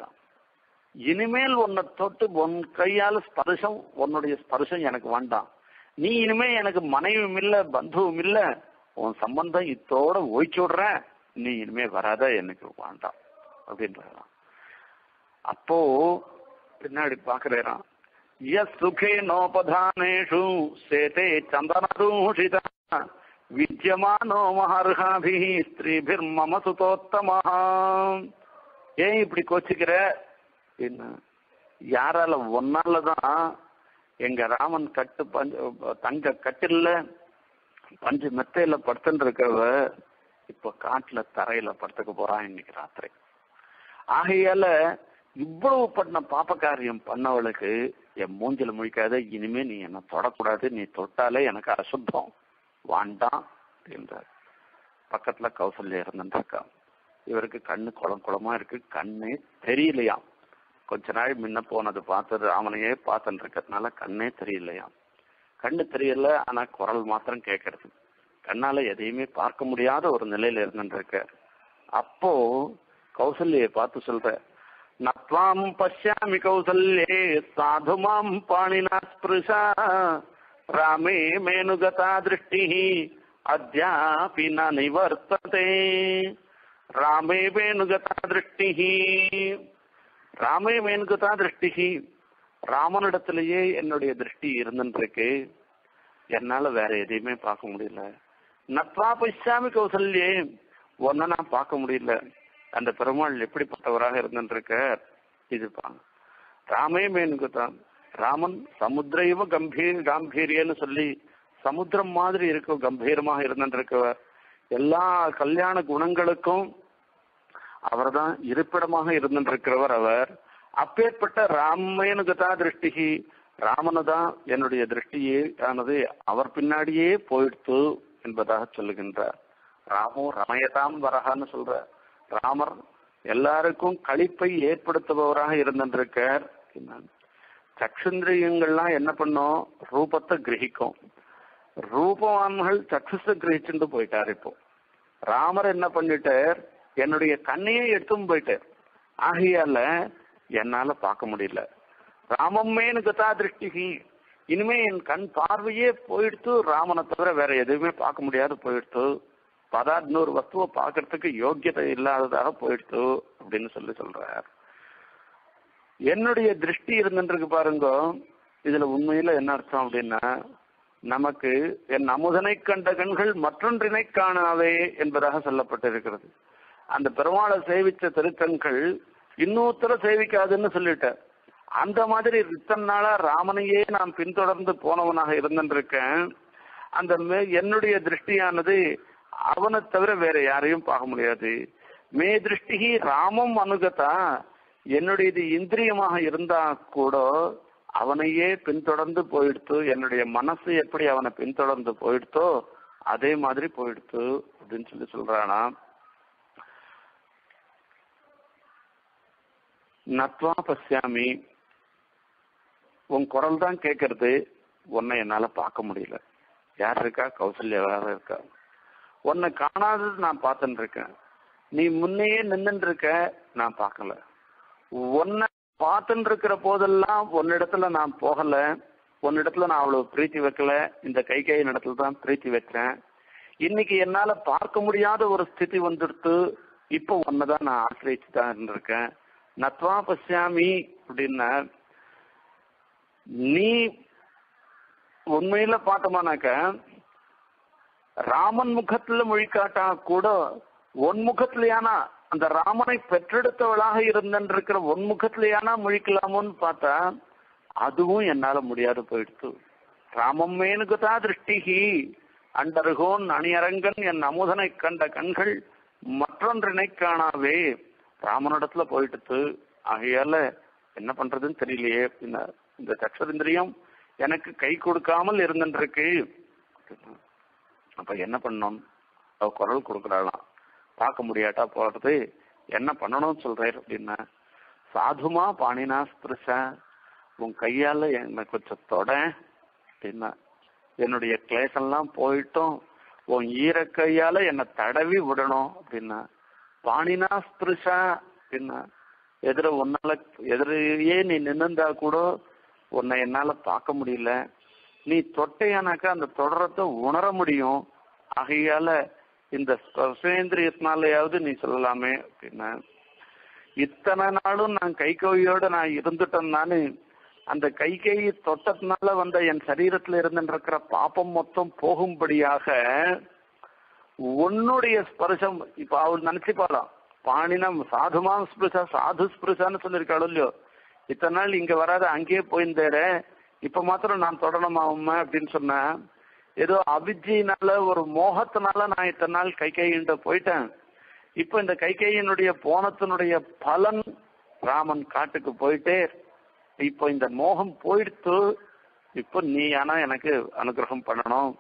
S1: இனிமேல் உன்னை தொட்டு உன் கையால் ஸ்பர்சம் உன்னுடைய ஸ்பர்சம் எனக்கு வேண்டாம். நீ இனிமே எனக்கு மனைவியும் இல்ல பந்துவும் இல்ல உன் சம்பந்தம் இத்தோட ஒழிச்சு விடுறேன். நீ இனிமே வராத எனக்கு வேண்டாம் அப்படின்றான் அப்போ பின்னாடி பாக்குறான் எஸ் சுகே நோபதானேஷு சேதே சந்தனதூஷிதா வித்யமானோ மகர்ஹாபி ஸ்திரீபிர் மம சுதோத்தமா ஏன் இப்படி கோச்சிக்கிற? என்ன? யாரால ஒன்னாலதான் எங்க ராமன் கட்டு பஞ்ச தங்க கட்டில்ல பஞ்சு மெத்தையில படுத்துட்டு இருக்கவ இப்ப காட்டுல தரையில படுத்துக்க போறான் இன்னைக்கு ராத்திரி. ஆகையால இவ்வளவு பண்ண பாப்ப காரியம் பண்ணவளுக்கு என் மூஞ்சில முழிக்காத இனிமே நீ என்ன தொடக்கூடாது நீ தொட்டாலே எனக்கு அசுத்தம். வாண்டாம் அப்படின்றார் பக்கத்துல கௌசல்யா இருந்துருக்கா இவருக்கு கண்ணு குளம் குளமா இருக்கு கண்ணே தெரியலையாம். கொஞ்ச நாள் முன்ன போனது பார்த்து ராமனையே பார்த்துட்டு இருக்கிறதுனால கண்ணே தெரியலையாம். கண்ணு தெரியல ஆனா குரல் மாத்திரம் கேட்கறது. கண்ணால எதையுமே பார்க்க முடியாத ஒரு நிலையில இருந்துருக்க அப்போ கௌசல்யை பார்த்து சொல்ற நத்வாம் பசியாமி கௌசல்யே சாது மாம் பாணினா ஸ்பிருஷா ராமே மேனுகதா திருஷ்டி அத்தியாபி ந நிவர்த்ததே ராமே மேனுகதா திருஷ்டி ராமே மேனுகதா திருஷ்டி ராமனிடத்திலேயே என்னுடைய திருஷ்டி இருந்துருக்கு என்னால வேற எதையுமே பார்க்க முடியல. நத்வா பசியாமி கௌசல்யே ஒன்ன நான் பார்க்க முடியல. அந்த பெருமாள் எப்படிப்பட்டவராக இருந்திருக்கார் இதுப்பா ராமே தான் ராமன் சமுத்திரைவ கம்பீர் காம்பீரியன்னு சொல்லி சமுத்திரம் மாதிரி இருக்கும் கம்பீரமாக இருந்திருக்கவர் எல்லா கல்யாண குணங்களுக்கும் அவர் தான் இருப்பிடமாக இருந்திருக்கிறவர் அவர். அப்பேற்பட்ட ராமேனுகதா திருஷ்டிகி ராமனு தான் என்னுடைய திருஷ்டியே ஆனது அவர் பின்னாடியே போயிடுத்து என்பதாக சொல்லுகின்றார். ராமோ ரமயதாம் வரகான்னு சொல்றார். ராமர் எல்லாருக்கும் களிப்பை ஏற்படுத்துபவராக இருந்திருக்கார் சக்ஷந்திரியங்கள்லாம் என்ன பண்ணும்? ரூபத்தை கிரகிக்கும். ரூபவான்கள் சக்ஷஸ கிரகிச்சுட்டு போயிட்டார் இப்போ. ராமர் என்ன பண்ணிட்டார்? என்னுடைய கண்ணையே எடுத்தும் போயிட்டார். ஆகையால என்னால பார்க்க முடியல. ராமம்மேனு கதா திருஷ்டிகி. இனிமே என் கண் பார்வையே போயிடுத்து ராமனை தவிர வேற எதுவுமே பார்க்க முடியாது போயிடுத்து. பதா இன்னொரு வஸ்துவை பார்க்கறதுக்கு யோக்கியதை இல்லாததாக போயிடுத்து அப்படின்னு சொல்லி சொல்றார். என்னுடைய திருஷ்டி இருந்துருக்கு பாருங்க. இதுல உண்மையில என்ன அர்த்தம் அப்படின்னா நமக்கு என் அமுதனை கண்ட கண்கள் மற்றொன்றினை காணாவே என்பதாக சொல்லப்பட்டிருக்கிறது. அந்த பெருமாளை சேவிச்ச திருத்தங்கள் இன்னொருத்தர சேவிக்காதுன்னு சொல்லிட்டார். அந்த மாதிரி இத்தனை நாளா ராமனையே நான் பின்தொடர்ந்து போனவனாக இருந்திருக்கேன். அந்த என்னுடைய திருஷ்டியானது அவனை தவிர வேற யாரையும் பார்க்க முடியாது. மே திருஷ்டி ராமம் அனுகதா. என்னுடையது இந்திரியமாக இருந்தா கூட அவனையே பின்தொடர்ந்து போயிடுத்து என்னுடைய மனசு எப்படி அவனை பின்தொடர்ந்து போயிடுத்தோ அதே மாதிரி போயிடுத்து அப்படின்னு சொல்லி சொல்றானா. நத்வா பசியாமி. உன் குரல் தான் கேட்கறது உன்னை என்னால பார்க்க முடியல. யார் இருக்கா? கௌசல்யா இருக்கா? உன்னை காணாதது நான் பார்த்துட்டு இருக்கேன் நீ முன்னையே நின்றுட்டு இருக்க நான் பார்க்கல. உன்னை பார்த்துட்டு இருக்கிற போதெல்லாம் உன்னிடத்துல நான் போகல. உன்னிடத்துல நான் அவ்வளவு பிரீத்தி வைக்கல. இந்த கை கை இடத்துல தான் பிரீத்தி வைக்கிறேன். இன்னைக்கு என்னால பார்க்க முடியாத ஒரு ஸ்திதி வந்துடுத்து. இப்போ ஒன்னதான் நான் ஆசிரியச்சு தான் இருந்திருக்கேன். நத்வா பசியாமி அப்படின்னா நீ உண்மையில பார்த்தோமானாக்க ராமன் முகத்துல மொழிக்காட்டா கூட ஒன்முகத்திலேயானா அந்த ராமனை பெற்றெடுத்தவளாக இருந்திருக்கிற உன் முகத்திலேயானா மொழிக்கலாமோன்னு பார்த்தா அதுவும் என்னால முடியாது போயிடுத்து. ராமம் மேனுகுதா திருஷ்டிகி. அண்டருகோன் அணியரங்கன் என் அமுதனை கண்ட கண்கள் மற்றொன்றினை காணாவே. ராமனிடத்துல போயிட்டு ஆகையால என்ன பண்றதுன்னு தெரியலையே அப்படின்னா இந்த சக்ஷரிந்திரியம் எனக்கு கை கொடுக்காமல் இருந்துருக்கு அப்ப என்ன பண்ணணும்? அவ குரல் கொடுக்கறாளாம் பார்க்க முடியாட்டா போறது? என்ன பண்ணணும்னு சொல்றாரு அப்படின்னா சாதுமா பாணினா ஸ்பிருஷ உன் கையால என்ன கொஞ்சம் தொட அப்படின்னா என்னுடைய கிளேசெல்லாம் போயிட்டும். உன் ஈர கையால என்னை தடவி விடணும் அப்படின்னா பாணினா ஸ்பிருஷா அப்படின்னா எதிர உன்னால எதிரையே நீ நின்னுந்தா கூட உன்னை என்னால பார்க்க முடியல. நீ தொட்டையானாக்கா அந்த தொடரத்தை உணர முடியும். ஆகையால இந்த ஸ்பர்சேந்திரியத்தினாலேயாவது நீ சொல்லலாமே அப்படின்னா இத்தனை நாளும் நான் கை நான் இருந்துட்டேன் அந்த கை கை வந்த என் சரீரத்துல இருந்துருக்கிற பாப்பம் மொத்தம் போகும்படியாக உன்னுடைய ஸ்பர்சம் இப்ப அவள் நினைச்சுப்பாளாம் பாணினம் சாதுமா ஸ்பிருஷா சாது ஸ்பிருஷான்னு சொல்லியிருக்காளோ இல்லையோ இத்தனை நாள் இங்க வராத அங்கேயே போயிருந்தேன் இப்ப மாத்திரம் நான் தொடரணும் அப்படின்னு சொன்னேன் ஏதோ அபிஜினால ஒரு மோகத்தினால நான் இத்தனை நாள் கை கையிட்ட போயிட்டேன். இப்ப இந்த கை கையினுடைய போனத்தினுடைய பலன் ராமன் காட்டுக்கு போயிட்டே இப்போ இந்த மோகம் போயிடுத்து இப்போ நீ ஆனா எனக்கு அனுகிரகம் பண்ணணும்.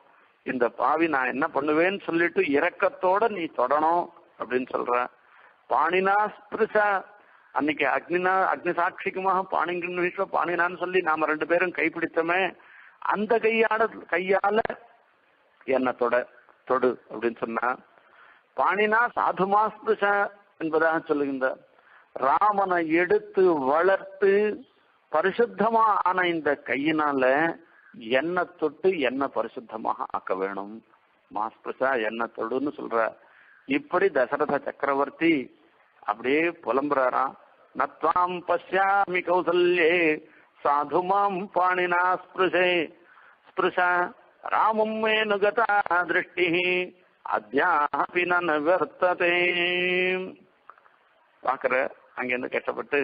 S1: இந்த பாவி நான் என்ன பண்ணுவேன்னு சொல்லிட்டு இரக்கத்தோட நீ தொடணும் அப்படின்னு சொல்ற. பாணினா ஸ்பிருஷா அன்னைக்கு அக்னினா அக்னி சாட்சிக்குமாக பாணிங்கன்னு வீட்டுல பாணினான்னு சொல்லி நாம ரெண்டு பேரும் கைப்பிடித்தோமே அந்த கையால கையால என்ன தொட தொடு அப்படின்னு சொன்னா பாணினா சாது ஸ்பிருஷா என்பதாக சொல்லுகின்ற ராமனை எடுத்து வளர்த்து பரிசுத்தமா ஆன இந்த கையினால என்ன தொட்டு என்ன பரிசுத்தமாக ஆக்க வேணும். மாஸ்பிரசா என்ன தொடுன்னு சொல்ற. இப்படி தசரத சக்கரவர்த்தி அப்படியே புலம்புறாராம். நத்வாம் பசியாமி கௌசல்யே சாதுமாம் பாணினா ஸ்பிருஷே. ஸ்பிருஷா ராமம் மேனுகதா திருஷ்டி அத்தியாபி நன் வர்த்ததே. பாக்குற அங்கேருந்து கஷ்டப்பட்டு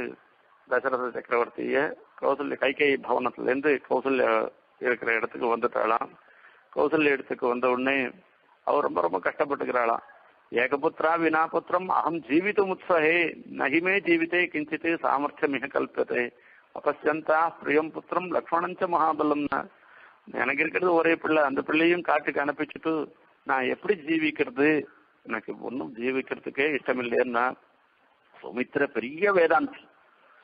S1: தசரத சக்கரவர்த்திய கௌசல்ய கைகை பவனத்துல இருந்து கௌசல்யா இருக்கிற இடத்துக்கு வந்துட்டாளாம். கௌசல்ய இடத்துக்கு வந்த உடனே அவர் ரொம்ப ரொம்ப கஷ்டப்பட்டுக்கிறாளாம். ஏகபுத்திரா வினா புத்திரம் அகம் ஜீவிதம் உத்சகே நகிமே ஜீவிதே கிஞ்சித் சாமர்த்தியமிக கல்பதே அபஸ்யந்தா பிரியம் புத்திரம் லக்ஷ்மணஞ்ச மகாபலம்னா எனக்கு இருக்கிறது ஒரே பிள்ளை. அந்த பிள்ளையும் காட்டுக்கு அனுப்பிச்சுட்டு நான் எப்படி ஜீவிக்கிறது? எனக்கு ஒன்றும் ஜீவிக்கிறதுக்கே இஷ்டம் இல்லைன்னா சுமித்ர பெரிய வேதாந்தி.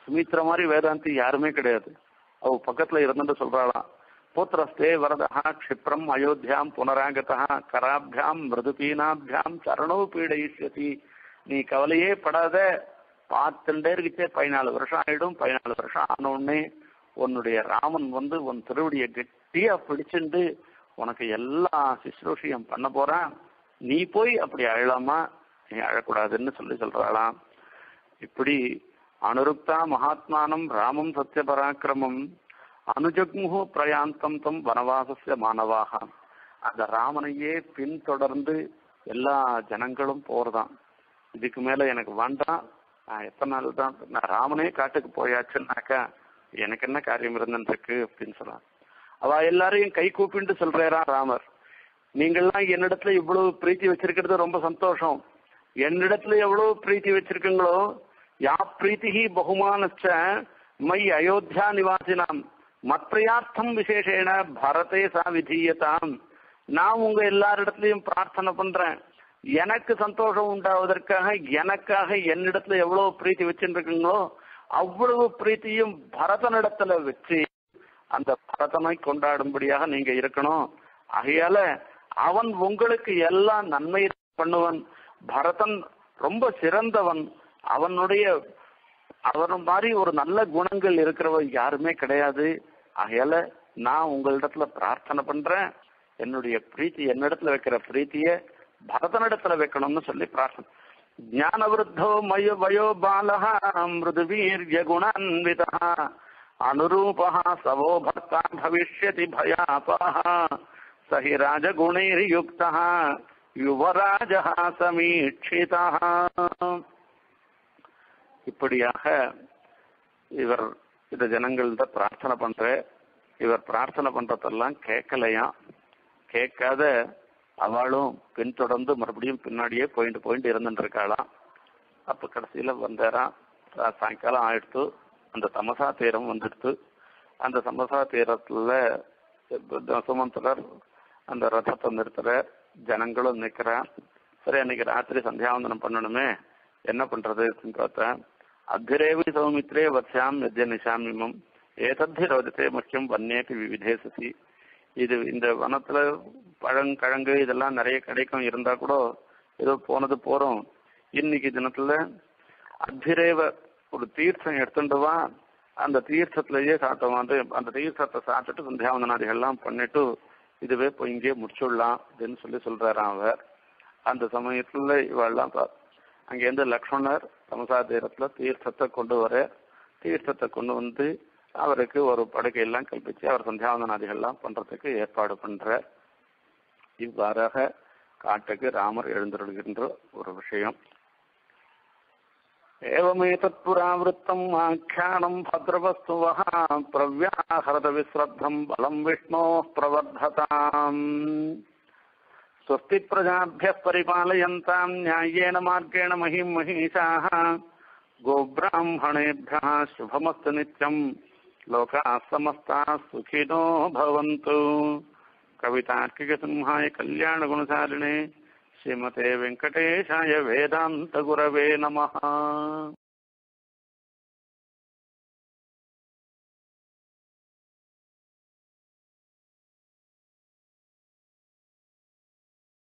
S1: சுமித்ர மாதிரி வேதாந்தி யாருமே கிடையாது. அவ பக்கத்துல இருந்துட்டு சொல்றாளாம். पुत्रस्ते வரதா க்ஷிப்ரம் அயோத்தியாம் पुनरागतः கராபியாம் மிருதுபீனாபியாம் சரணோ பீடயிஷ்யதி நீ கவலையே படாத பார்த்துட்டே இருக்கச்சே பதினாலு வருஷம் ஆயிடும் பதினாலு வருஷம் ஆன உடனே உன்னுடைய ராமன் வந்து உன் திருவடியை கெட்டியா பிடிச்சிண்டு உனக்கு எல்லா சுശ്രൂஷையும் பண்ண போறான். நீ போய் அப்படி அழலாமா? நீ அழக்கூடாதுன்னு சொல்லி சொல்றாளாம். இப்படி அனுருக்தா மகாத்மானம் ராமம் சத்திய பராக்கிரமம் அனுஜக்முகு பிரயாந்தம் தம் வனவாசஸ்ய மாணவாக அந்த ராமனையே பின்தொடர்ந்து எல்லா ஜனங்களும் போறதான் இதுக்கு மேல எனக்கு வேண்டாம். நான் எத்தனை நாள் தான் நான் ராமனே காட்டுக்கு போயாச்சுன்னாக்கா எனக்கு என்ன காரியம் இருந்துருக்கு அப்படின்னு சொன்னான் அவ எல்லாரையும் கை கூப்பிட்டு சொல்றேரா ராமர் நீங்கள்லாம் என்னிடத்துல இவ்வளவு பிரீத்தி வச்சிருக்கிறது ரொம்ப சந்தோஷம். என்னிடத்துல எவ்வளவு பிரீத்தி வச்சிருக்கீங்களோ யா பிரீத்தி பகுமானச்ச மை அயோத்தியா நிவாசினாம். மற்றையார்த்தம் விசேஷேன பரதே சா விதீயதாம். நான் உங்க எல்லாரிடத்துலயும் பிரார்த்தனை பண்றேன். எனக்கு சந்தோஷம் உண்டாவதற்காக எனக்காக என்னிடத்துல எவ்வளவு பிரீத்தி வச்சுருக்கீங்களோ அவ்வளவு பிரீத்தியும் பரதனிடத்துல வச்சு அந்த பரதனை கொண்டாடும்படியாக நீங்க இருக்கணும். ஆகையால அவன் உங்களுக்கு எல்லாம் நன்மை பண்ணுவன். பரதன் ரொம்ப சிறந்தவன். அவனுடைய அவன் மாதிரி ஒரு நல்ல குணங்கள் இருக்கிறவன் யாருமே கிடையாது. ஆகையால நான் உங்களிடத்துல பிரார்த்தனை பண்றேன். என்னுடைய பிரீத்தி என்னிடத்துல வைக்கிற பிரீத்திய பரதனிடத்துல வைக்கணும்னு சொல்லி பிரார்த்தனை. ஞான விருத்தோ மயோ வயோ பாலக மிருதுவீர்ய குணான்விதா. அனுரூபா சவோ பக்தா பவிஷ்யதி பயாபः சஹி ராஜகுணைர்யுக்தா யுவராஜ சமீட்சிதா இப்படியாக இவர் இந்த ஜனங்கள்கிட்ட பிரார்த்தனை பண்ற இவர் பிரார்த்தனை பண்றதெல்லாம் கேட்கலையாம் கேட்காத அவளும் பின்தொடர்ந்து மறுபடியும் பின்னாடியே போயிட்டு போயிட்டு இருந்துட்டு இருக்காளாம் அப்ப கடைசியில வந்தாராம் சாயங்காலம் ஆயிடுத்து அந்த தமசா தீரம் வந்துடுத்து. அந்த தமசா தீரத்துல சுமந்தரர் அந்த ரதத்தை நிறுத்துற ஜனங்களும் நிக்கிறா சரி அன்னைக்கு ராத்திரி சந்தியாவந்தனம் பண்ணணுமே. என்ன பண்றதுன்னு பார்த்தேன். அத்திரேவி சௌமித்ரே வத்யாம் யஜ்ய நிஷாமிமம் ஏதத்தி ரோஜத்தே முக்கியம் வன்னேபி விவிதே சசி இது இந்த வனத்துல பழங்கிழங்கு இதெல்லாம் நிறைய கிடைக்கும். இருந்தா கூட ஏதோ போனது போறோம். இன்னைக்கு தினத்துல அத்திரேவ ஒரு தீர்த்தம் எடுத்துட்டு வா. அந்த தீர்த்தத்திலேயே சாப்பிட்டோம் வந்து அந்த தீர்த்தத்தை சாப்பிட்டுட்டு சந்தியாவந்தனாதிகள்லாம் பண்ணிட்டு இதுவே போய் இங்கேயே முடிச்சுடலாம் அப்படின்னு சொல்லி சொல்றாராம் அவர். அந்த சமயத்துல இவெல்லாம் அங்கேருந்து லக்ஷ்மணர் சமசா தீரத்துல தீர்த்தத்தை கொண்டு வர தீர்த்தத்தை கொண்டு வந்து அவருக்கு ஒரு படுக்கையெல்லாம் கல்பிச்சு அவர் சந்தியாவந்தனாதிகள்லாம் பண்றதுக்கு ஏற்பாடு பண்ற இவ்வாறாக காட்டுக்கு ராமர் எழுந்தருள்கின்ற ஒரு விஷயம் एवमेतत्पुरावृत्तम् आख्यानम् भद्रवस्तुवः प्रव्याहरतविश्रद्धम् बलम् विष्णोः प्रवर्धताम् स्वस्ति प्रजाभ्यः परिपालयन्ताम् न्याय्येन मार्गेण महिम् महिषाः। गोब्राह्मणेभ्यः शुभमस्तु नित्यम्। लोकाः समस्ताः सुखिनो भवन्तु। कवितार्किकसिंहाय कल्याणगुणसारिणे श्रीमते वेङ्कटेशाय वेदान्तगुरवे नमः।